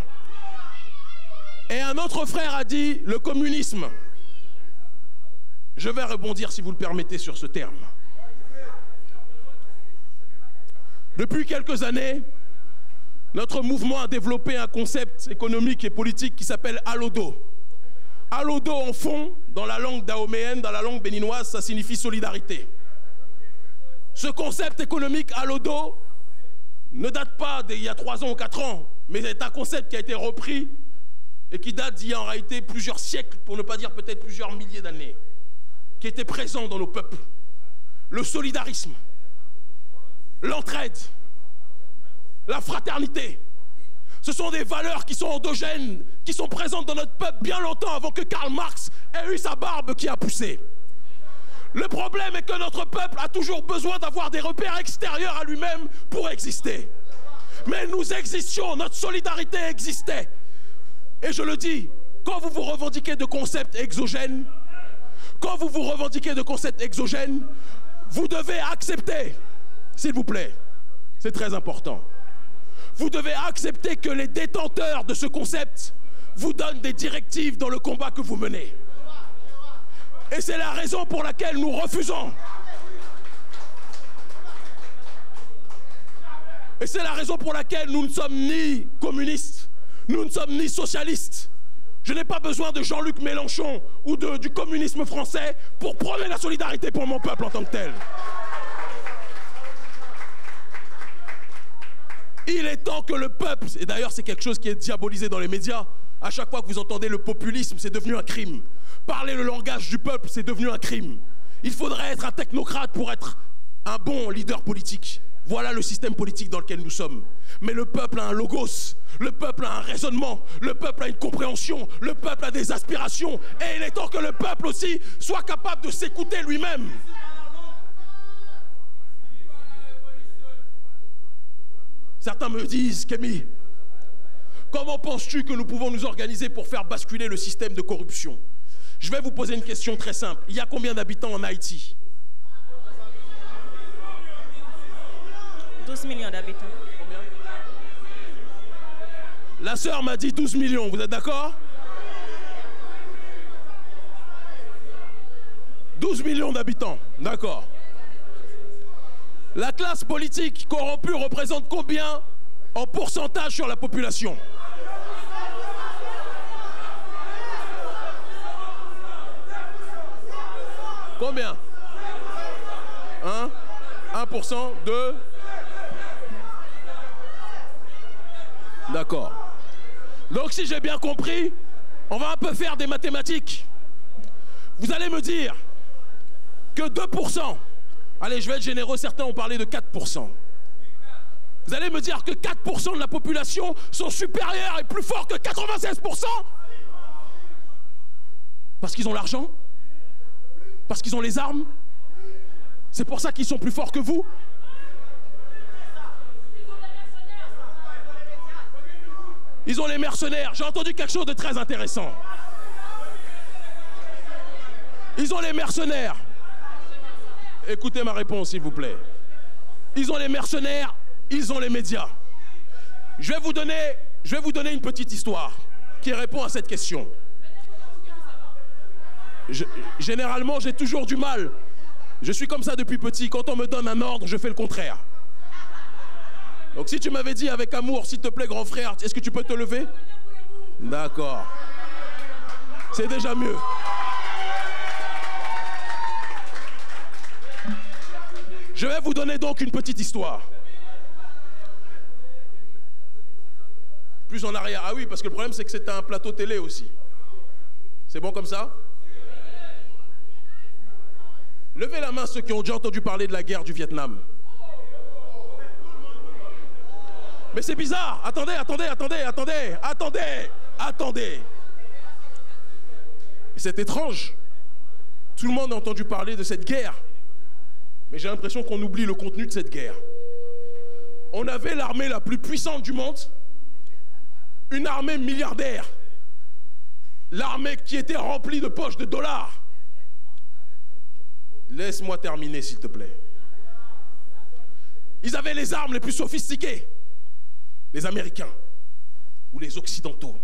Et un autre frère a dit, le communisme. Je vais rebondir, si vous le permettez, sur ce terme. Depuis quelques années, notre mouvement a développé un concept économique et politique qui s'appelle Alodo. Alodo, en fond, dans la langue dahoméenne, dans la langue béninoise, ça signifie solidarité. Ce concept économique à l'odo ne date pas d'il y a trois ans ou quatre ans, mais c'est un concept qui a été repris et qui date d'il y a en réalité plusieurs siècles, pour ne pas dire peut-être plusieurs milliers d'années, qui était présent dans nos peuples. Le solidarisme, l'entraide, la fraternité. Ce sont des valeurs qui sont endogènes, qui sont présentes dans notre peuple bien longtemps avant que Karl Marx ait eu sa barbe qui a poussé. Le problème est que notre peuple a toujours besoin d'avoir des repères extérieurs à lui-même pour exister. Mais nous existions, notre solidarité existait. Et je le dis, quand vous vous revendiquez de concepts exogènes, quand vous vous revendiquez de concepts exogènes, vous devez accepter, s'il vous plaît, c'est très important, vous devez accepter que les détenteurs de ce concept vous donnent des directives dans le combat que vous menez. Et c'est la raison pour laquelle nous refusons. Et c'est la raison pour laquelle nous ne sommes ni communistes, nous ne sommes ni socialistes. Je n'ai pas besoin de Jean-Luc Mélenchon ou du communisme français pour prôner la solidarité pour mon peuple en tant que tel. Il est temps que le peuple, et d'ailleurs c'est quelque chose qui est diabolisé dans les médias, à chaque fois que vous entendez le populisme, c'est devenu un crime. Parler le langage du peuple, c'est devenu un crime. Il faudrait être un technocrate pour être un bon leader politique. Voilà le système politique dans lequel nous sommes. Mais le peuple a un logos, le peuple a un raisonnement, le peuple a une compréhension, le peuple a des aspirations. Et il est temps que le peuple aussi soit capable de s'écouter lui-même. Certains me disent, Kémy, comment penses-tu que nous pouvons nous organiser pour faire basculer le système de corruption? Je vais vous poser une question très simple. Il y a combien d'habitants en Haïti? 12 millions d'habitants. La sœur m'a dit 12 millions, vous êtes d'accord? 12 millions d'habitants, d'accord. La classe politique corrompue représente combien en pourcentage sur la population? Combien? 1 1% de D'accord. Donc si j'ai bien compris, on va un peu faire des mathématiques. Vous allez me dire que 2%, allez je vais être généreux, certains ont parlé de 4%. Vous allez me dire que 4% de la population sont supérieurs et plus forts que 96% Parce qu'ils ont l'argent? Parce qu'ils ont les armes C'est pour ça qu'ils sont plus forts que vous Ils ont les mercenaires. J'ai entendu quelque chose de très intéressant. Ils ont les mercenaires. Écoutez ma réponse, s'il vous plaît. Ils ont les mercenaires, ils ont les médias. Je vais vous donner, je vais vous donner une petite histoire qui répond à cette question. Généralement, j'ai toujours du mal. Je suis comme ça depuis petit. Quand on me donne un ordre, je fais le contraire. Donc si tu m'avais dit avec amour, s'il te plaît, grand frère, est-ce que tu peux te lever? D'accord. C'est déjà mieux. Je vais vous donner donc une petite histoire. Plus en arrière. Ah oui, parce que le problème, c'est que c'est un plateau télé aussi. C'est bon comme ça? Levez la main ceux qui ont déjà entendu parler de la guerre du Vietnam. Mais c'est bizarre. Attendez, attendez, attendez, attendez, attendez, attendez. C'est étrange. Tout le monde a entendu parler de cette guerre. Mais j'ai l'impression qu'on oublie le contenu de cette guerre. On avait l'armée la plus puissante du monde, une armée milliardaire, l'armée qui était remplie de poches de dollars. Laisse-moi terminer, s'il te plaît. Ils avaient les armes les plus sophistiquées, les Américains ou les Occidentaux.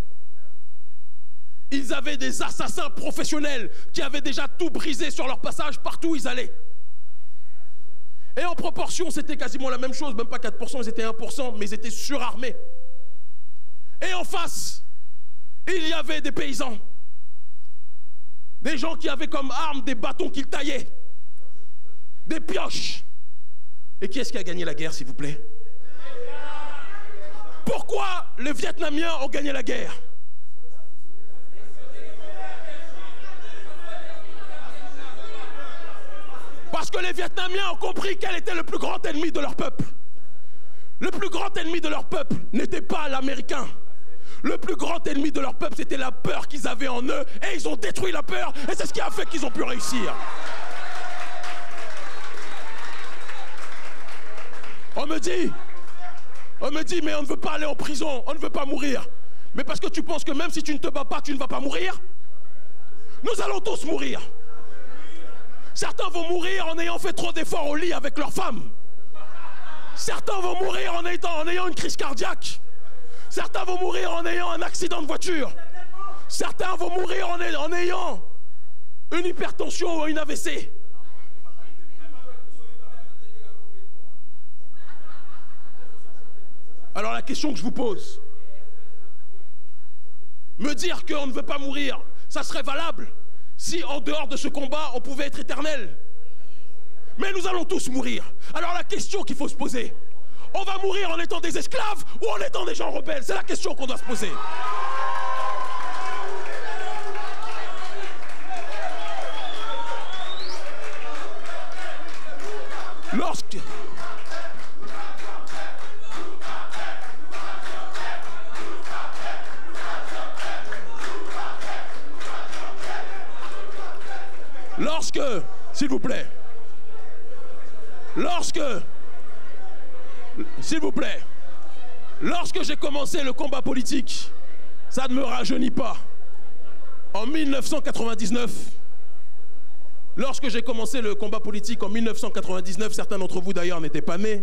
Ils avaient des assassins professionnels qui avaient déjà tout brisé sur leur passage partout où ils allaient. Et en proportion, c'était quasiment la même chose, même pas 4%, ils étaient 1%, mais ils étaient surarmés. Et en face, il y avait des paysans. Des gens qui avaient comme arme des bâtons qu'ils taillaient. Des pioches. Et qui est-ce qui a gagné la guerre, s'il vous plaît? Pourquoi les Vietnamiens ont gagné la guerre? Parce que les Vietnamiens ont compris quel était le plus grand ennemi de leur peuple. Le plus grand ennemi de leur peuple n'était pas l'Américain. Le plus grand ennemi de leur peuple, c'était la peur qu'ils avaient en eux. Et ils ont détruit la peur. Et c'est ce qui a fait qu'ils ont pu réussir. On me dit, on me dit, mais on ne veut pas aller en prison, on ne veut pas mourir. Mais parce que tu penses que même si tu ne te bats pas, tu ne vas pas mourir? Nous allons tous mourir. Certains vont mourir en ayant fait trop d'efforts au lit avec leur femme. Certains vont mourir en ayant, une crise cardiaque. Certains vont mourir en ayant un accident de voiture. Certains vont mourir en ayant une hypertension ou une AVC. Alors la question que je vous pose, me dire qu'on ne veut pas mourir, ça serait valable si en dehors de ce combat, on pouvait être éternel. Mais nous allons tous mourir. Alors la question qu'il faut se poser, on va mourir en étant des esclaves ou en étant des gens rebelles? C'est la question qu'on doit se poser. Lorsque, s'il vous plaît, lorsque, s'il vous plaît, lorsque j'ai commencé le combat politique, ça ne me rajeunit pas. En 1999, lorsque j'ai commencé le combat politique en 1999, certains d'entre vous d'ailleurs n'étaient pas nés.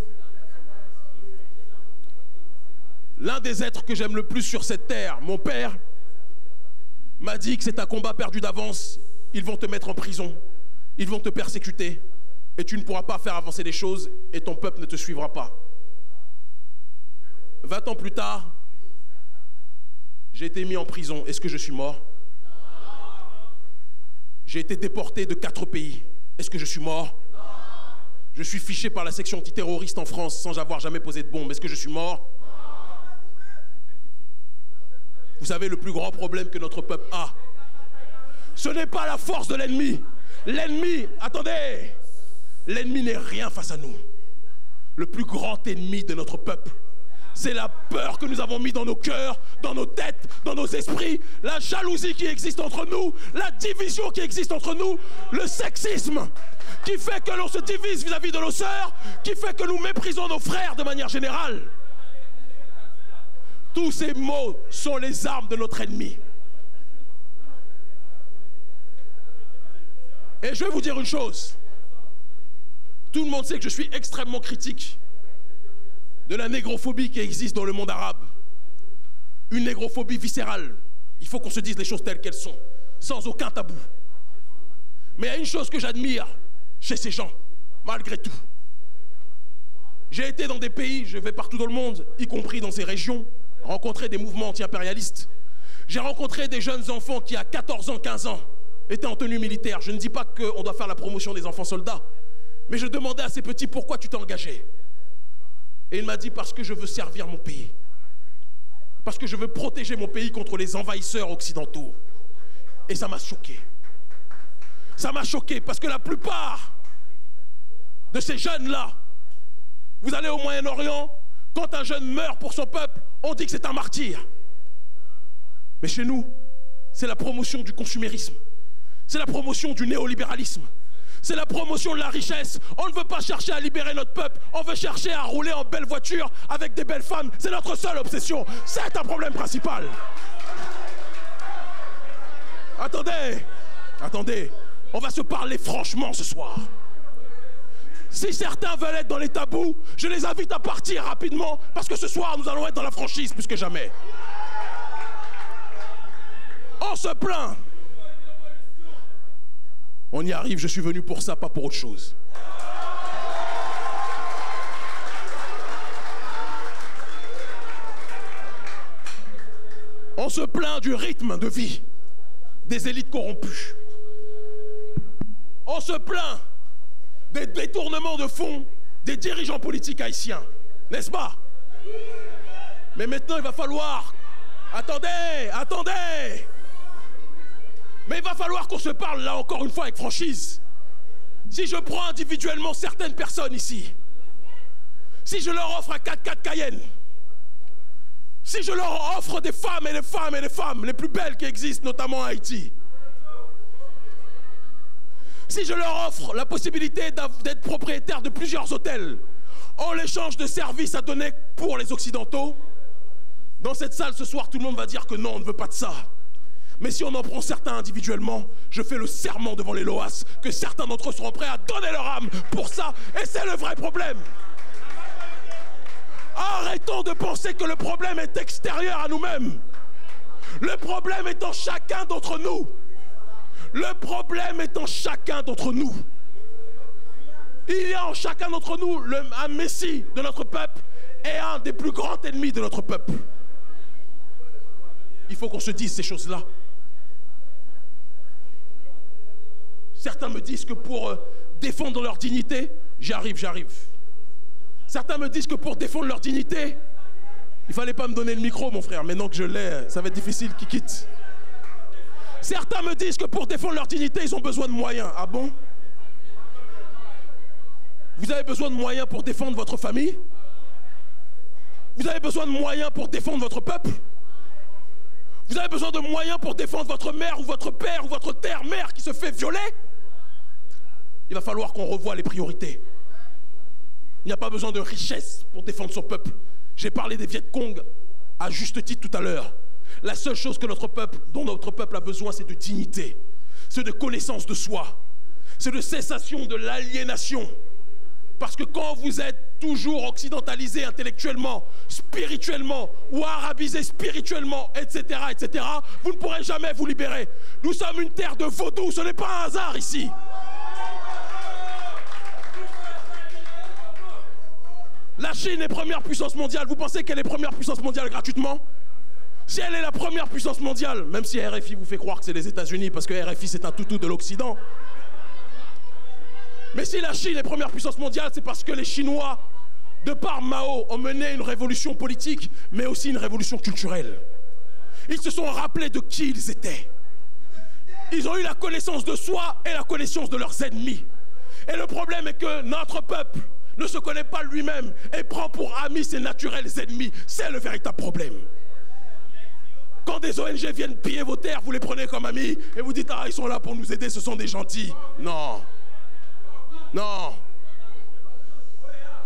L'un des êtres que j'aime le plus sur cette terre, mon père, m'a dit que c'est un combat perdu d'avance. Ils vont te mettre en prison, ils vont te persécuter, et tu ne pourras pas faire avancer les choses, et ton peuple ne te suivra pas. 20 ans plus tard, j'ai été mis en prison. Est-ce que je suis mort? J'ai été déporté de quatre pays. Est-ce que je suis mort? Je suis fiché par la section antiterroriste en France sans avoir jamais posé de bombe. Est-ce que je suis mort? Vous savez, le plus grand problème que notre peuple a, ce n'est pas la force de l'ennemi. L'ennemi, attendez, l'ennemi n'est rien face à nous. le plus grand ennemi de notre peuple. C'est la peur que nous avons mis dans nos cœurs, dans nos têtes, dans nos esprits, la jalousie qui existe entre nous, la division qui existe entre nous, le sexisme qui fait que l'on se divise vis-à-vis de nos sœurs, qui fait que nous méprisons nos frères de manière générale. Tous ces mots sont les armes de notre ennemi. Et je vais vous dire une chose. Tout le monde sait que je suis extrêmement critique de la négrophobie qui existe dans le monde arabe. Une négrophobie viscérale. Il faut qu'on se dise les choses telles qu'elles sont, sans aucun tabou. Mais il y a une chose que j'admire chez ces gens, malgré tout. J'ai été dans des pays, je vais partout dans le monde, y compris dans ces régions, rencontrer des mouvements anti-impérialistes. J'ai rencontré des jeunes enfants qui, à 14 ans, 15 ans, étaient en tenue militaire. Je ne dis pas qu'on doit faire la promotion des enfants soldats, mais je demandais à ces petits pourquoi tu t'es engagé. Et il m'a dit parce que je veux servir mon pays. Parce que je veux protéger mon pays contre les envahisseurs occidentaux. Et ça m'a choqué. Ça m'a choqué parce que la plupart de ces jeunes-là, vous allez au Moyen-Orient, quand un jeune meurt pour son peuple, on dit que c'est un martyr. Mais chez nous, c'est la promotion du consumérisme. C'est la promotion du néolibéralisme. C'est la promotion de la richesse. On ne veut pas chercher à libérer notre peuple. On veut chercher à rouler en belle voiture avec des belles femmes. C'est notre seule obsession. C'est un problème principal. Attendez, attendez. On va se parler franchement ce soir. Si certains veulent être dans les tabous, je les invite à partir rapidement parce que ce soir, nous allons être dans la franchise plus que jamais. On se plaint. On y arrive, je suis venu pour ça, pas pour autre chose. On se plaint du rythme de vie des élites corrompues. On se plaint des détournements de fonds des dirigeants politiques haïtiens. N'est-ce pas? Mais maintenant, il va falloir... Attendez, attendez Mais il va falloir qu'on se parle là encore une fois avec franchise. Si je prends individuellement certaines personnes ici, si je leur offre un 4x4 Cayenne, si je leur offre des femmes et des femmes et des femmes les plus belles qui existent, notamment en Haïti, si je leur offre la possibilité d'être propriétaire de plusieurs hôtels en l'échange de services à donner pour les Occidentaux, dans cette salle ce soir, tout le monde va dire que non, on ne veut pas de ça. Mais si on en prend certains individuellement, je fais le serment devant les Loas que certains d'entre eux seront prêts à donner leur âme pour ça. Et c'est le vrai problème. Arrêtons de penser que le problème est extérieur à nous-mêmes. Le problème est en chacun d'entre nous. Le problème est en chacun d'entre nous. Il y a en chacun d'entre nous un Messie de notre peuple et un des plus grands ennemis de notre peuple. Il faut qu'on se dise ces choses-là. Certains me disent que pour euh, défendre leur dignité, j'arrive, j'arrive. Certains me disent que pour défendre leur dignité, il fallait pas me donner le micro, mon frère. Maintenant que je l'ai, ça va être difficile qu'ils quittent. Certains me disent que pour défendre leur dignité, ils ont besoin de moyens. Ah bon? Vous avez besoin de moyens pour défendre votre famille? Vous avez besoin de moyens pour défendre votre peuple? Vous avez besoin de moyens pour défendre votre mère ou votre père ou votre terre-mère qui se fait violer? Il va falloir qu'on revoie les priorités. Il n'y a pas besoin de richesse pour défendre son peuple. J'ai parlé des Viet Cong à juste titre tout à l'heure. La seule chose que notre peuple, dont notre peuple a besoin, c'est de dignité, c'est de connaissance de soi, c'est de cessation de l'aliénation. Parce que quand vous êtes toujours occidentalisé intellectuellement, spirituellement ou arabisé spirituellement, etc., etc., vous ne pourrez jamais vous libérer. Nous sommes une terre de vaudou, ce n'est pas un hasard ici. La Chine est première puissance mondiale. Vous pensez qu'elle est première puissance mondiale gratuitement? Si elle est la première puissance mondiale, même si RFI vous fait croire que c'est les États-Unis, parce que RFI c'est un toutou de l'Occident. Mais si la Chine est première puissance mondiale, c'est parce que les Chinois, de par Mao, ont mené une révolution politique, mais aussi une révolution culturelle. Ils se sont rappelés de qui ils étaient. Ils ont eu la connaissance de soi et la connaissance de leurs ennemis. Et le problème est que notre peuple ne se connaît pas lui-même et prend pour amis ses naturels ennemis. C'est le véritable problème. Quand des ONG viennent piller vos terres, vous les prenez comme amis et vous dites Ah, ils sont là pour nous aider, ce sont des gentils. Non. Non.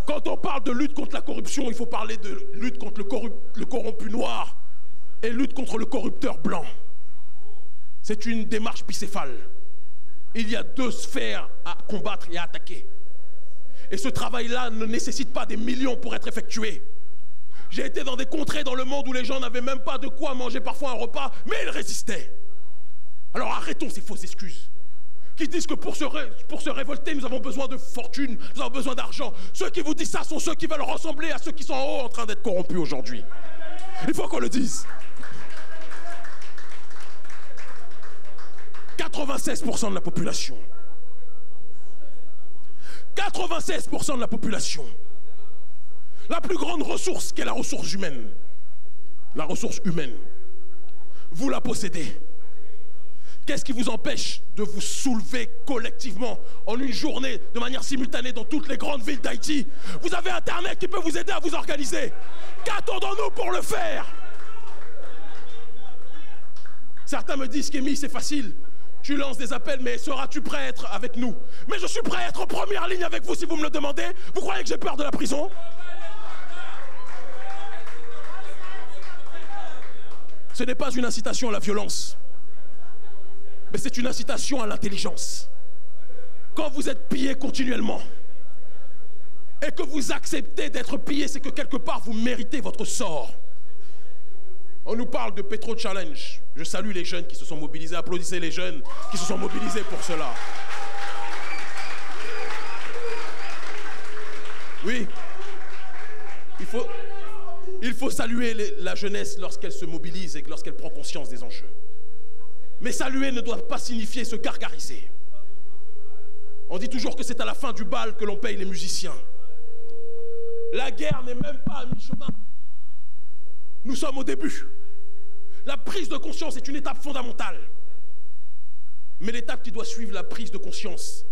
Quand on parle de lutte contre la corruption, il faut parler de lutte contre le, corrompu noir et lutte contre le corrupteur blanc. C'est une démarche bicéphale. Il y a deux sphères à combattre et à attaquer. Et ce travail-là ne nécessite pas des millions pour être effectué. J'ai été dans des contrées dans le monde où les gens n'avaient même pas de quoi manger parfois un repas, mais ils résistaient. Alors arrêtons ces fausses excuses qui disent que pour se, pour se révolter, nous avons besoin de fortune, nous avons besoin d'argent. Ceux qui vous disent ça sont ceux qui veulent ressembler à ceux qui sont en haut en train d'être corrompus aujourd'hui. Il faut qu'on le dise. 96% de la population. 96% de la population. La plus grande ressource qu'est la ressource humaine. La ressource humaine. Vous la possédez. Qu'est-ce qui vous empêche de vous soulever collectivement en une journée de manière simultanée dans toutes les grandes villes d'Haïti? Vous avez Internet qui peut vous aider à vous organiser. Qu'attendons-nous pour le faire? Certains me disent qu'Émi, c'est facile. Tu lances des appels, mais seras-tu prêt être avec nous? Mais je suis prêt à être en première ligne avec vous si vous me le demandez. Vous croyez que j'ai peur de la prison? Ce n'est pas une incitation à la violence, mais c'est une incitation à l'intelligence. Quand vous êtes pillé continuellement et que vous acceptez d'être pillé, c'est que quelque part vous méritez votre sort. On nous parle de Petro Challenge. Je salue les jeunes qui se sont mobilisés. Applaudissez les jeunes qui se sont mobilisés pour cela. Oui. Il faut, saluer la jeunesse lorsqu'elle se mobilise et lorsqu'elle prend conscience des enjeux. Mais saluer ne doit pas signifier se gargariser. On dit toujours que c'est à la fin du bal que l'on paye les musiciens. La guerre n'est même pas à mi-chemin. Nous sommes au début. La prise de conscience est une étape fondamentale. Mais l'étape qui doit suivre la prise de conscience,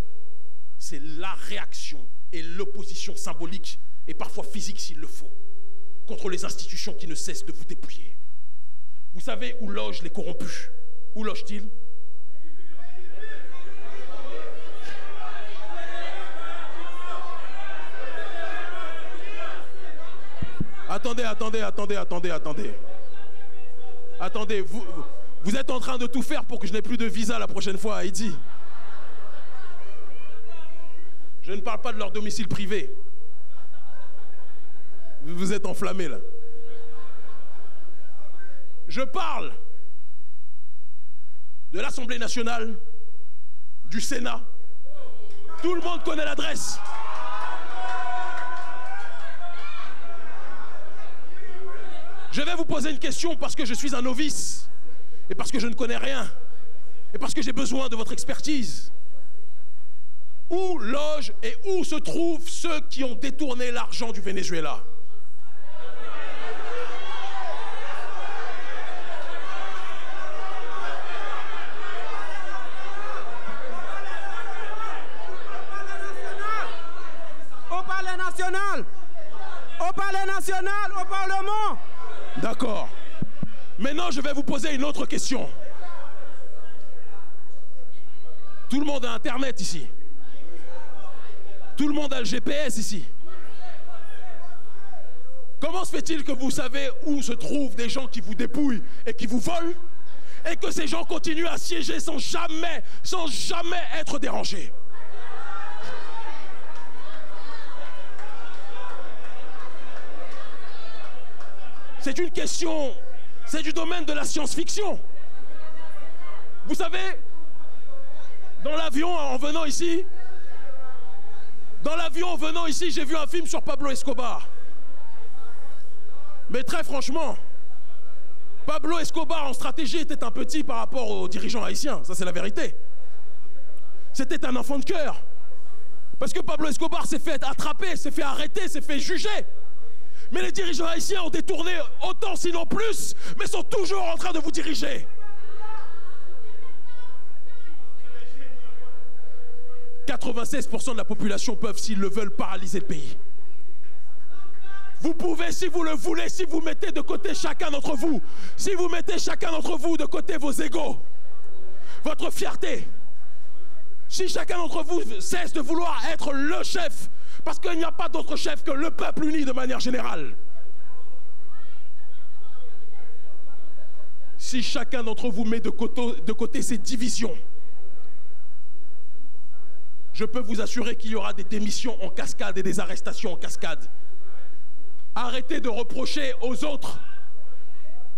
c'est la réaction et l'opposition symbolique et parfois physique s'il le faut, contre les institutions qui ne cessent de vous dépouiller. Vous savez où logent les corrompus? Où logent-ils? Attendez, attendez, attendez, attendez, attendez. Attendez, vous, êtes en train de tout faire pour que je n'ai plus de visa la prochaine fois à Haïti. Je ne parle pas de leur domicile privé. Vous vous êtes enflammé là. Je parle de l'Assemblée nationale, du Sénat. Tout le monde connaît l'adresse. Je vais vous poser une question parce que je suis un novice et parce que je ne connais rien et parce que j'ai besoin de votre expertise. Où logent et où se trouvent ceux qui ont détourné l'argent du Venezuela? Au palais national. Au palais national, au Parlement D'accord. Maintenant, je vais vous poser une autre question. Tout le monde a Internet ici. Tout le monde a le GPS ici. Comment se fait-il que vous savez où se trouvent des gens qui vous dépouillent et qui vous volent et que ces gens continuent à siéger sans jamais, sans jamais être dérangés? C'est une question, c'est du domaine de la science-fiction. Vous savez, dans l'avion en venant ici, dans l'avion en venant ici, j'ai vu un film sur Pablo Escobar. Mais très franchement, Pablo Escobar en stratégie était un petit par rapport aux dirigeants haïtiens, ça c'est la vérité. C'était un enfant de cœur. Parce que Pablo Escobar s'est fait attraper, s'est fait arrêter, s'est fait juger. Mais les dirigeants haïtiens ont détourné autant, sinon plus, mais sont toujours en train de vous diriger. 96% de la population peuvent, s'ils le veulent, paralyser le pays. Vous pouvez, si vous le voulez, si vous mettez de côté chacun d'entre vous, si vous mettez chacun d'entre vous de côté vos égaux, votre fierté, si chacun d'entre vous cesse de vouloir être le chef, parce qu'il n'y a pas d'autre chef que le peuple uni de manière générale. Si chacun d'entre vous met de côté, de côté ses divisions, je peux vous assurer qu'il y aura des démissions en cascade et des arrestations en cascade. Arrêtez de reprocher aux autres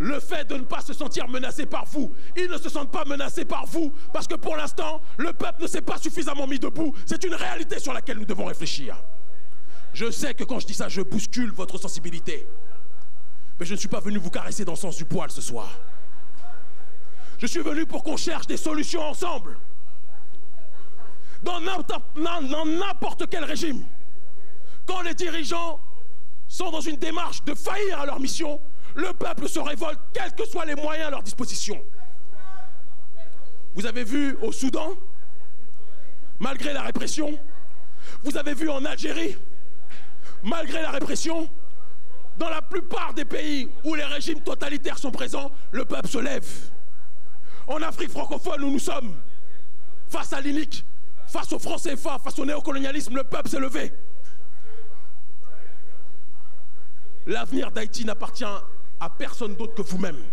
le fait de ne pas se sentir menacé par vous. Ils ne se sentent pas menacés par vous parce que pour l'instant, le peuple ne s'est pas suffisamment mis debout. C'est une réalité sur laquelle nous devons réfléchir. Je sais que quand je dis ça, je bouscule votre sensibilité. Mais je ne suis pas venu vous caresser dans le sens du poil ce soir. Je suis venu pour qu'on cherche des solutions ensemble. Dans n'importe quel régime, quand les dirigeants sont dans une démarche de faillir à leur mission, le peuple se révolte, quels que soient les moyens à leur disposition. Vous avez vu au Soudan, malgré la répression, vous avez vu en Algérie, malgré la répression, dans la plupart des pays où les régimes totalitaires sont présents, le peuple se lève. En Afrique francophone où nous sommes, face à l'inique, face aux Français, face au néocolonialisme, le peuple s'est levé. L'avenir d'Haïti n'appartient à personne d'autre que vous-même.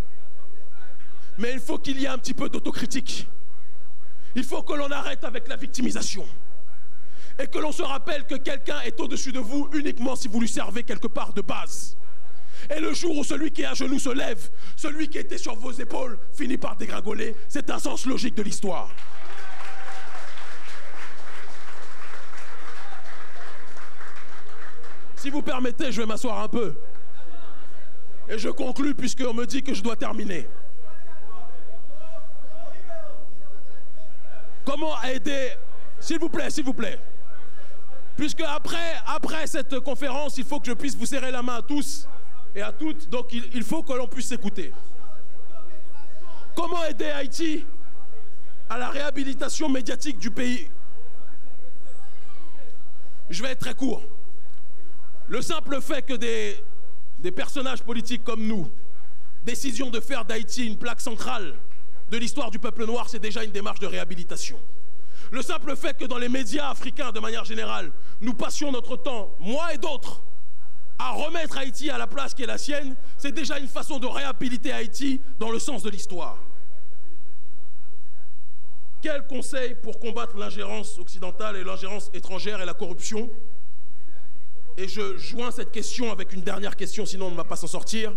Mais il faut qu'il y ait un petit peu d'autocritique. Il faut que l'on arrête avec la victimisation. Et que l'on se rappelle que quelqu'un est au-dessus de vous uniquement si vous lui servez quelque part de base. Et le jour où celui qui est à genoux se lève, celui qui était sur vos épaules finit par dégringoler, c'est un sens logique de l'histoire. Si vous permettez, je vais m'asseoir un peu. Et je conclus puisqu'on me dit que je dois terminer. Comment aider S'il vous plaît, s'il vous plaît. Puisque après, après cette conférence, il faut que je puisse vous serrer la main à tous et à toutes. Donc il, il faut que l'on puisse s'écouter. Comment aider Haïti à la réhabilitation médiatique du pays? Je vais être très court. Le simple fait que des, des personnages politiques comme nous décision de faire d'Haïti une plaque centrale de l'histoire du peuple noir, c'est déjà une démarche de réhabilitation. Le simple fait que dans les médias africains, de manière générale, nous passions notre temps, moi et d'autres, à remettre Haïti à la place qui est la sienne, c'est déjà une façon de réhabiliter Haïti dans le sens de l'histoire. Quel conseil pour combattre l'ingérence occidentale et l'ingérence étrangère et la corruption? Et je joins cette question avec une dernière question, sinon on ne va pas s'en sortir.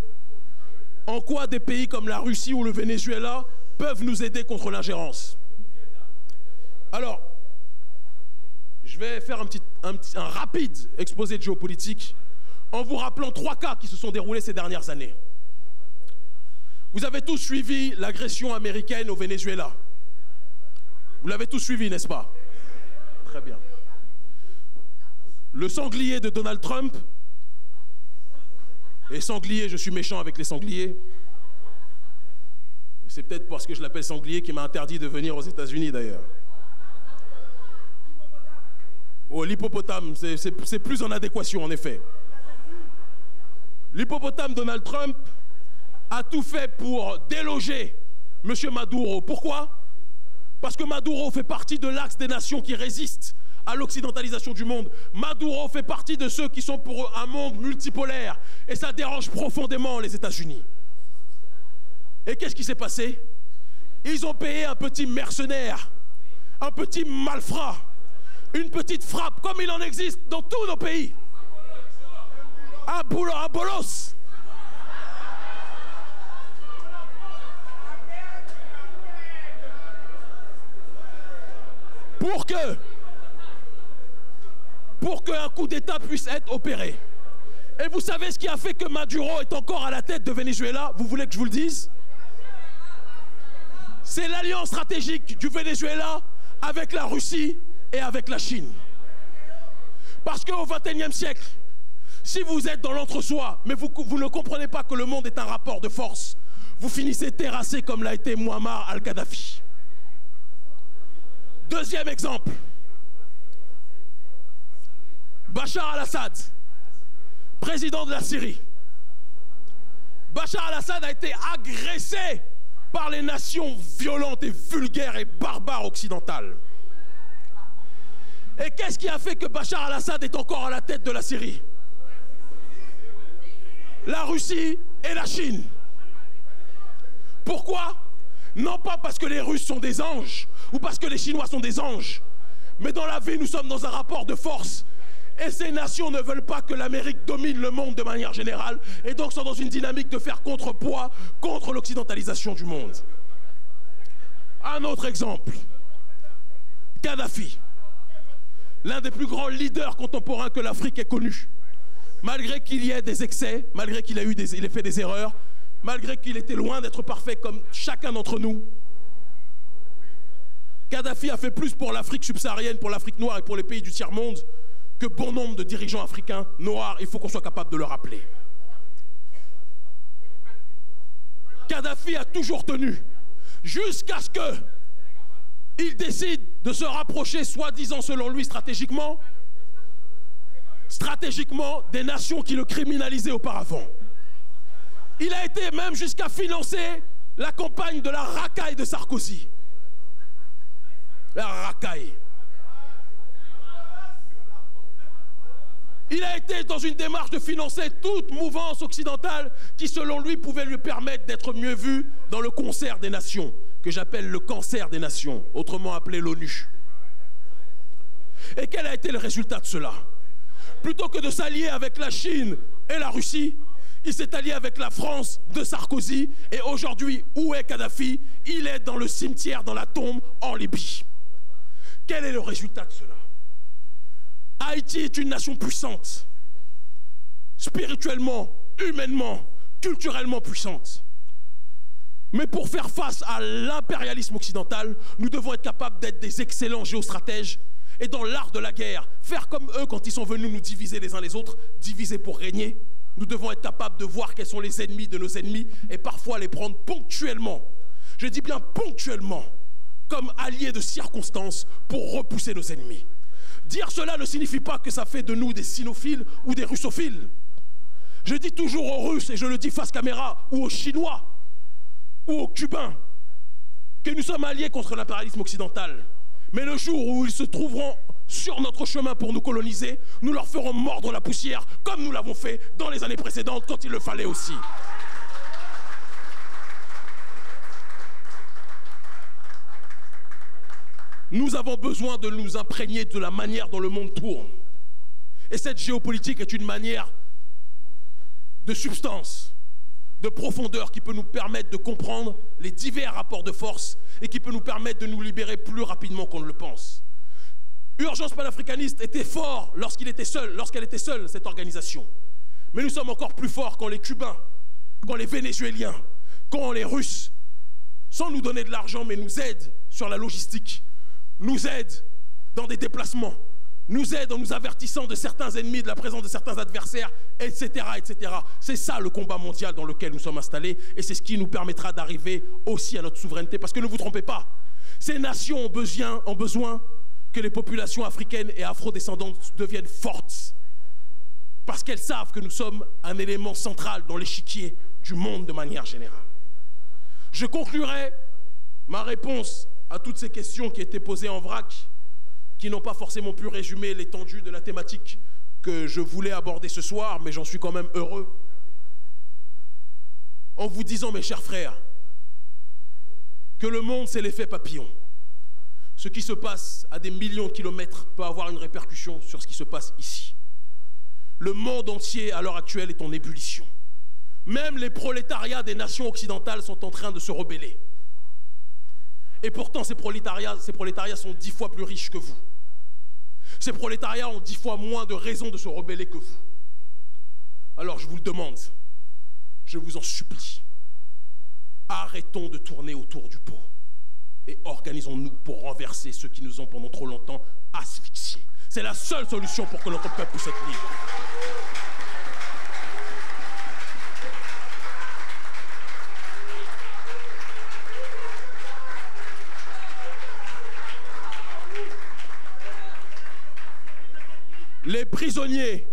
En quoi des pays comme la Russie ou le Venezuela peuvent nous aider contre l'ingérence? Alors, je vais faire un, un rapide exposé de géopolitique en vous rappelant trois cas qui se sont déroulés ces dernières années. Vous avez tous suivi l'agression américaine au Venezuela. Vous l'avez tous suivi, n'est-ce pas? Très bien le sanglier de Donald Trump, et sanglier, je suis méchant avec les sangliers, c'est peut-être parce que je l'appelle sanglier qui m'a interdit de venir aux États-Unis d'ailleurs. Oh, l'hippopotame, c'est plus en adéquation en effet. L'hippopotame Donald Trump a tout fait pour déloger M. Maduro. Pourquoi? Parce que Maduro fait partie de l'axe des nations qui résistent à l'occidentalisation du monde. Maduro fait partie de ceux qui sont pour un monde multipolaire. Et ça dérange profondément les États-Unis. Et qu'est-ce qui s'est passé? Ils ont payé un petit mercenaire, un petit malfrat, une petite frappe, comme il en existe dans tous nos pays. Un bolos. Pour que pour qu'un coup d'État puisse être opéré. Et vous savez ce qui a fait que Maduro est encore à la tête de Venezuela? Vous voulez que je vous le dise? C'est l'alliance stratégique du Venezuela avec la Russie et avec la Chine. Parce qu'au XXIe siècle, si vous êtes dans l'entre-soi, mais vous, ne comprenez pas que le monde est un rapport de force, vous finissez terrassé comme l'a été Muammar al-Kadhafi. Deuxième exemple, Bachar al-Assad, président de la Syrie. Bachar al-Assad a été agressé par les nations violentes et vulgaires et barbares occidentales. Et qu'est-ce qui a fait que Bachar al-Assad est encore à la tête de la Syrie? La Russie et la Chine. Pourquoi? Non pas parce que les Russes sont des anges ou parce que les Chinois sont des anges, mais dans la vie, nous sommes dans un rapport de force. Et ces nations ne veulent pas que l'Amérique domine le monde de manière générale, et donc sont dans une dynamique de faire contrepoids contre l'occidentalisation du monde. Un autre exemple, Kadhafi, l'un des plus grands leaders contemporains que l'Afrique ait connu. Malgré qu'il y ait des excès, malgré qu'il ait, ait fait des erreurs, malgré qu'il était loin d'être parfait comme chacun d'entre nous, Kadhafi a fait plus pour l'Afrique subsaharienne, pour l'Afrique noire et pour les pays du tiers-monde que bon nombre de dirigeants africains noirs. Il faut qu'on soit capable de le rappeler. Kadhafi a toujours tenu, jusqu'à ce que il décide de se rapprocher, soi-disant selon lui stratégiquement, stratégiquement des nations qui le criminalisaient auparavant. Il a été même jusqu'à financer la campagne de la racaille de Sarkozy. La racaille. Il a été dans une démarche de financer toute mouvance occidentale qui, selon lui, pouvait lui permettre d'être mieux vu dans le concert des nations, que j'appelle le cancer des nations, autrement appelé l'ONU. Et quel a été le résultat de cela? Plutôt que de s'allier avec la Chine et la Russie, il s'est allié avec la France de Sarkozy. Et aujourd'hui, où est Kadhafi? Il est dans le cimetière, dans la tombe, en Libye. Quel est le résultat de cela? Haïti est une nation puissante, spirituellement, humainement, culturellement puissante. Mais pour faire face à l'impérialisme occidental, nous devons être capables d'être des excellents géostratèges et dans l'art de la guerre, faire comme eux quand ils sont venus nous diviser les uns les autres, diviser pour régner. Nous devons être capables de voir quels sont les ennemis de nos ennemis et parfois les prendre ponctuellement. Je dis bien ponctuellement, comme alliés de circonstances pour repousser nos ennemis. Dire cela ne signifie pas que ça fait de nous des sinophiles ou des russophiles. Je dis toujours aux Russes, et je le dis face caméra, ou aux Chinois, ou aux Cubains, que nous sommes alliés contre l'impérialisme occidental. Mais le jour où ils se trouveront sur notre chemin pour nous coloniser, nous leur ferons mordre la poussière, comme nous l'avons fait dans les années précédentes quand il le fallait aussi. Nous avons besoin de nous imprégner de la manière dont le monde tourne. Et cette géopolitique est une manière de substance, de profondeur qui peut nous permettre de comprendre les divers rapports de force et qui peut nous permettre de nous libérer plus rapidement qu'on ne le pense. Urgence panafricaniste était fort lorsqu'il était seul, lorsqu'elle était seule, cette organisation. Mais nous sommes encore plus forts quand les Cubains, quand les Vénézuéliens, quand les Russes, sans nous donner de l'argent, mais nous aident sur la logistique, nous aide dans des déplacements, nous aide en nous avertissant de certains ennemis, de la présence de certains adversaires, etc. etc. C'est ça le combat mondial dans lequel nous sommes installés et c'est ce qui nous permettra d'arriver aussi à notre souveraineté. Parce que ne vous trompez pas, ces nations ont besoin, ont besoin que les populations africaines et afrodescendantes deviennent fortes. Parce qu'elles savent que nous sommes un élément central dans l'échiquier du monde de manière générale. Je conclurai ma réponse à toutes ces questions qui étaient posées en vrac, qui n'ont pas forcément pu résumer l'étendue de la thématique que je voulais aborder ce soir, mais j'en suis quand même heureux. En vous disant, mes chers frères, que le monde, c'est l'effet papillon. Ce qui se passe à des millions de kilomètres peut avoir une répercussion sur ce qui se passe ici. Le monde entier, à l'heure actuelle, est en ébullition. Même les prolétariats des nations occidentales sont en train de se rebeller. Et pourtant, ces prolétariats, ces prolétariats sont dix fois plus riches que vous. Ces prolétariats ont dix fois moins de raisons de se rebeller que vous. Alors je vous le demande, je vous en supplie, arrêtons de tourner autour du pot et organisons-nous pour renverser ceux qui nous ont pendant trop longtemps asphyxiés. C'est la seule solution pour que notre peuple puisse être libre. Les prisonniers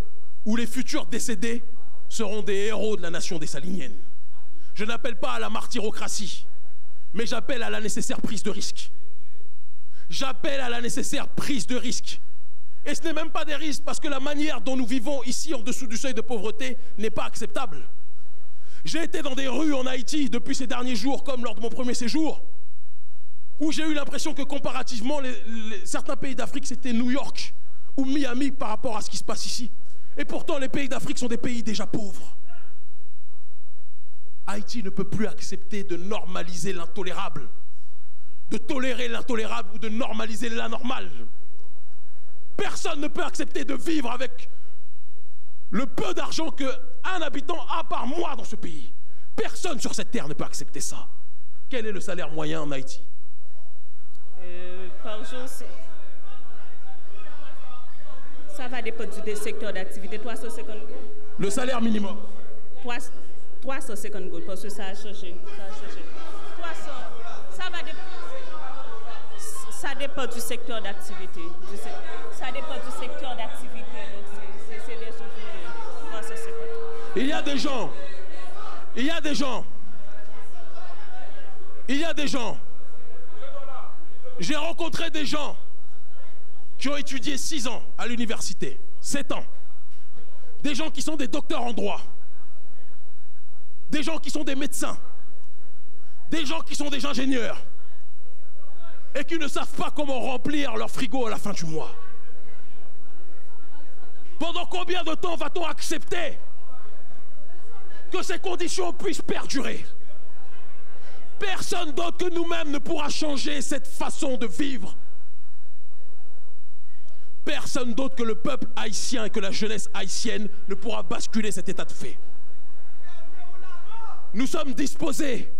ou les futurs décédés seront des héros de la nation dessalinienne. Je n'appelle pas à la martyrocratie, mais j'appelle à la nécessaire prise de risque. J'appelle à la nécessaire prise de risque. Et ce n'est même pas des risques parce que la manière dont nous vivons ici en dessous du seuil de pauvreté n'est pas acceptable. J'ai été dans des rues en Haïti depuis ces derniers jours, comme lors de mon premier séjour, où j'ai eu l'impression que comparativement, certains pays d'Afrique, c'était New York ou Miami par rapport à ce qui se passe ici. Et pourtant, les pays d'Afrique sont des pays déjà pauvres. Haïti ne peut plus accepter de normaliser l'intolérable, de tolérer l'intolérable ou de normaliser l'anormal. Personne ne peut accepter de vivre avec le peu d'argent qu'un habitant a par mois dans ce pays. Personne sur cette terre ne peut accepter ça. Quel est le salaire moyen en Haïti? Euh, par jour, c'est- ça va dépendre du secteur d'activité. 350 gouttes. Le salaire minimum. 3 350 gouttes, parce que ça a changé. Ça a changé. 300. Ça va dé- Ça dépend du secteur d'activité. Ça dépend du secteur d'activité. C'est- des choses. 350. Il y a des gens, il y a des gens, il y a des gens. J'ai rencontré des gens qui ont étudié 6 ans à l'université, 7 ans. Des gens qui sont des docteurs en droit. Des gens qui sont des médecins. Des gens qui sont des ingénieurs. Et qui ne savent pas comment remplir leur frigo à la fin du mois. Pendant combien de temps va-t-on accepter que ces conditions puissent perdurer? Personne d'autre que nous-mêmes ne pourra changer cette façon de vivre. Personne d'autre que le peuple haïtien et que la jeunesse haïtienne ne pourra basculer cet état de fait. Nous sommes disposés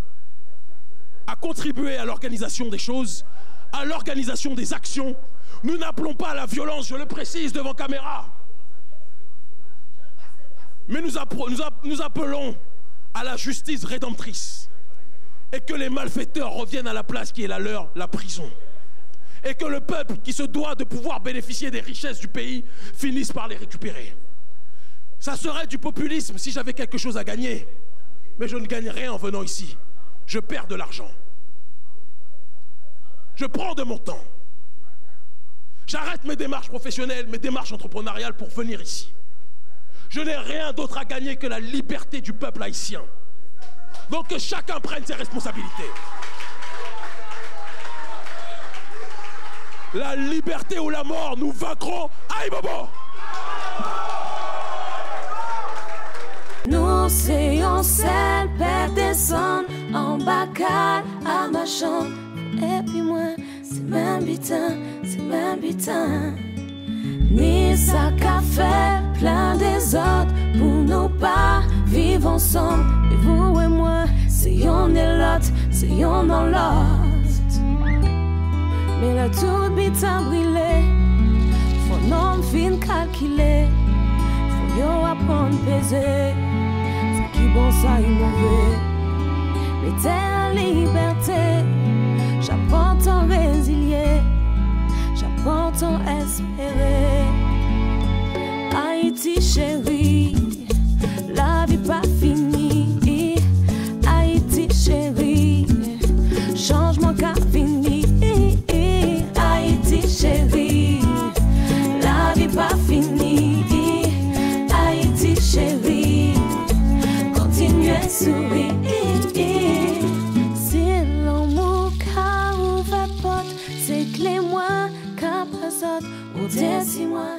à contribuer à l'organisation des choses, à l'organisation des actions. Nous n'appelons pas à la violence, je le précise devant caméra. Mais nous, appelons à la justice rédemptrice. Et que les malfaiteurs reviennent à la place qui est la leur, la prison. Et que le peuple qui se doit de pouvoir bénéficier des richesses du pays finisse par les récupérer. Ça serait du populisme si j'avais quelque chose à gagner. Mais je ne gagne rien en venant ici. Je perds de l'argent. Je prends de mon temps. J'arrête mes démarches professionnelles, mes démarches entrepreneuriales pour venir ici. Je n'ai rien d'autre à gagner que la liberté du peuple haïtien. Donc que chacun prenne ses responsabilités. La liberté ou la mort, nous vaincrons. Aïe Bobo Nous c'est un seul père descend en bacal à ma chambre. Et puis moi, c'est même bitin, c'est même bitin. Ni ça qu'a fait plein des autres pour nous pas vivre ensemble. Et vous et moi, et l'autre, c'est yon dans l'autre. Mais là tout bitin brûlé, faut non fin calculer. Faut yo apprendre peser, c'est qui bon ça y mauvais. Mais t'es en liberté, j'apprends ton résilier, j'apprends ton espérer. Haïti chérie, la vie pas finie. Pour prendre moi.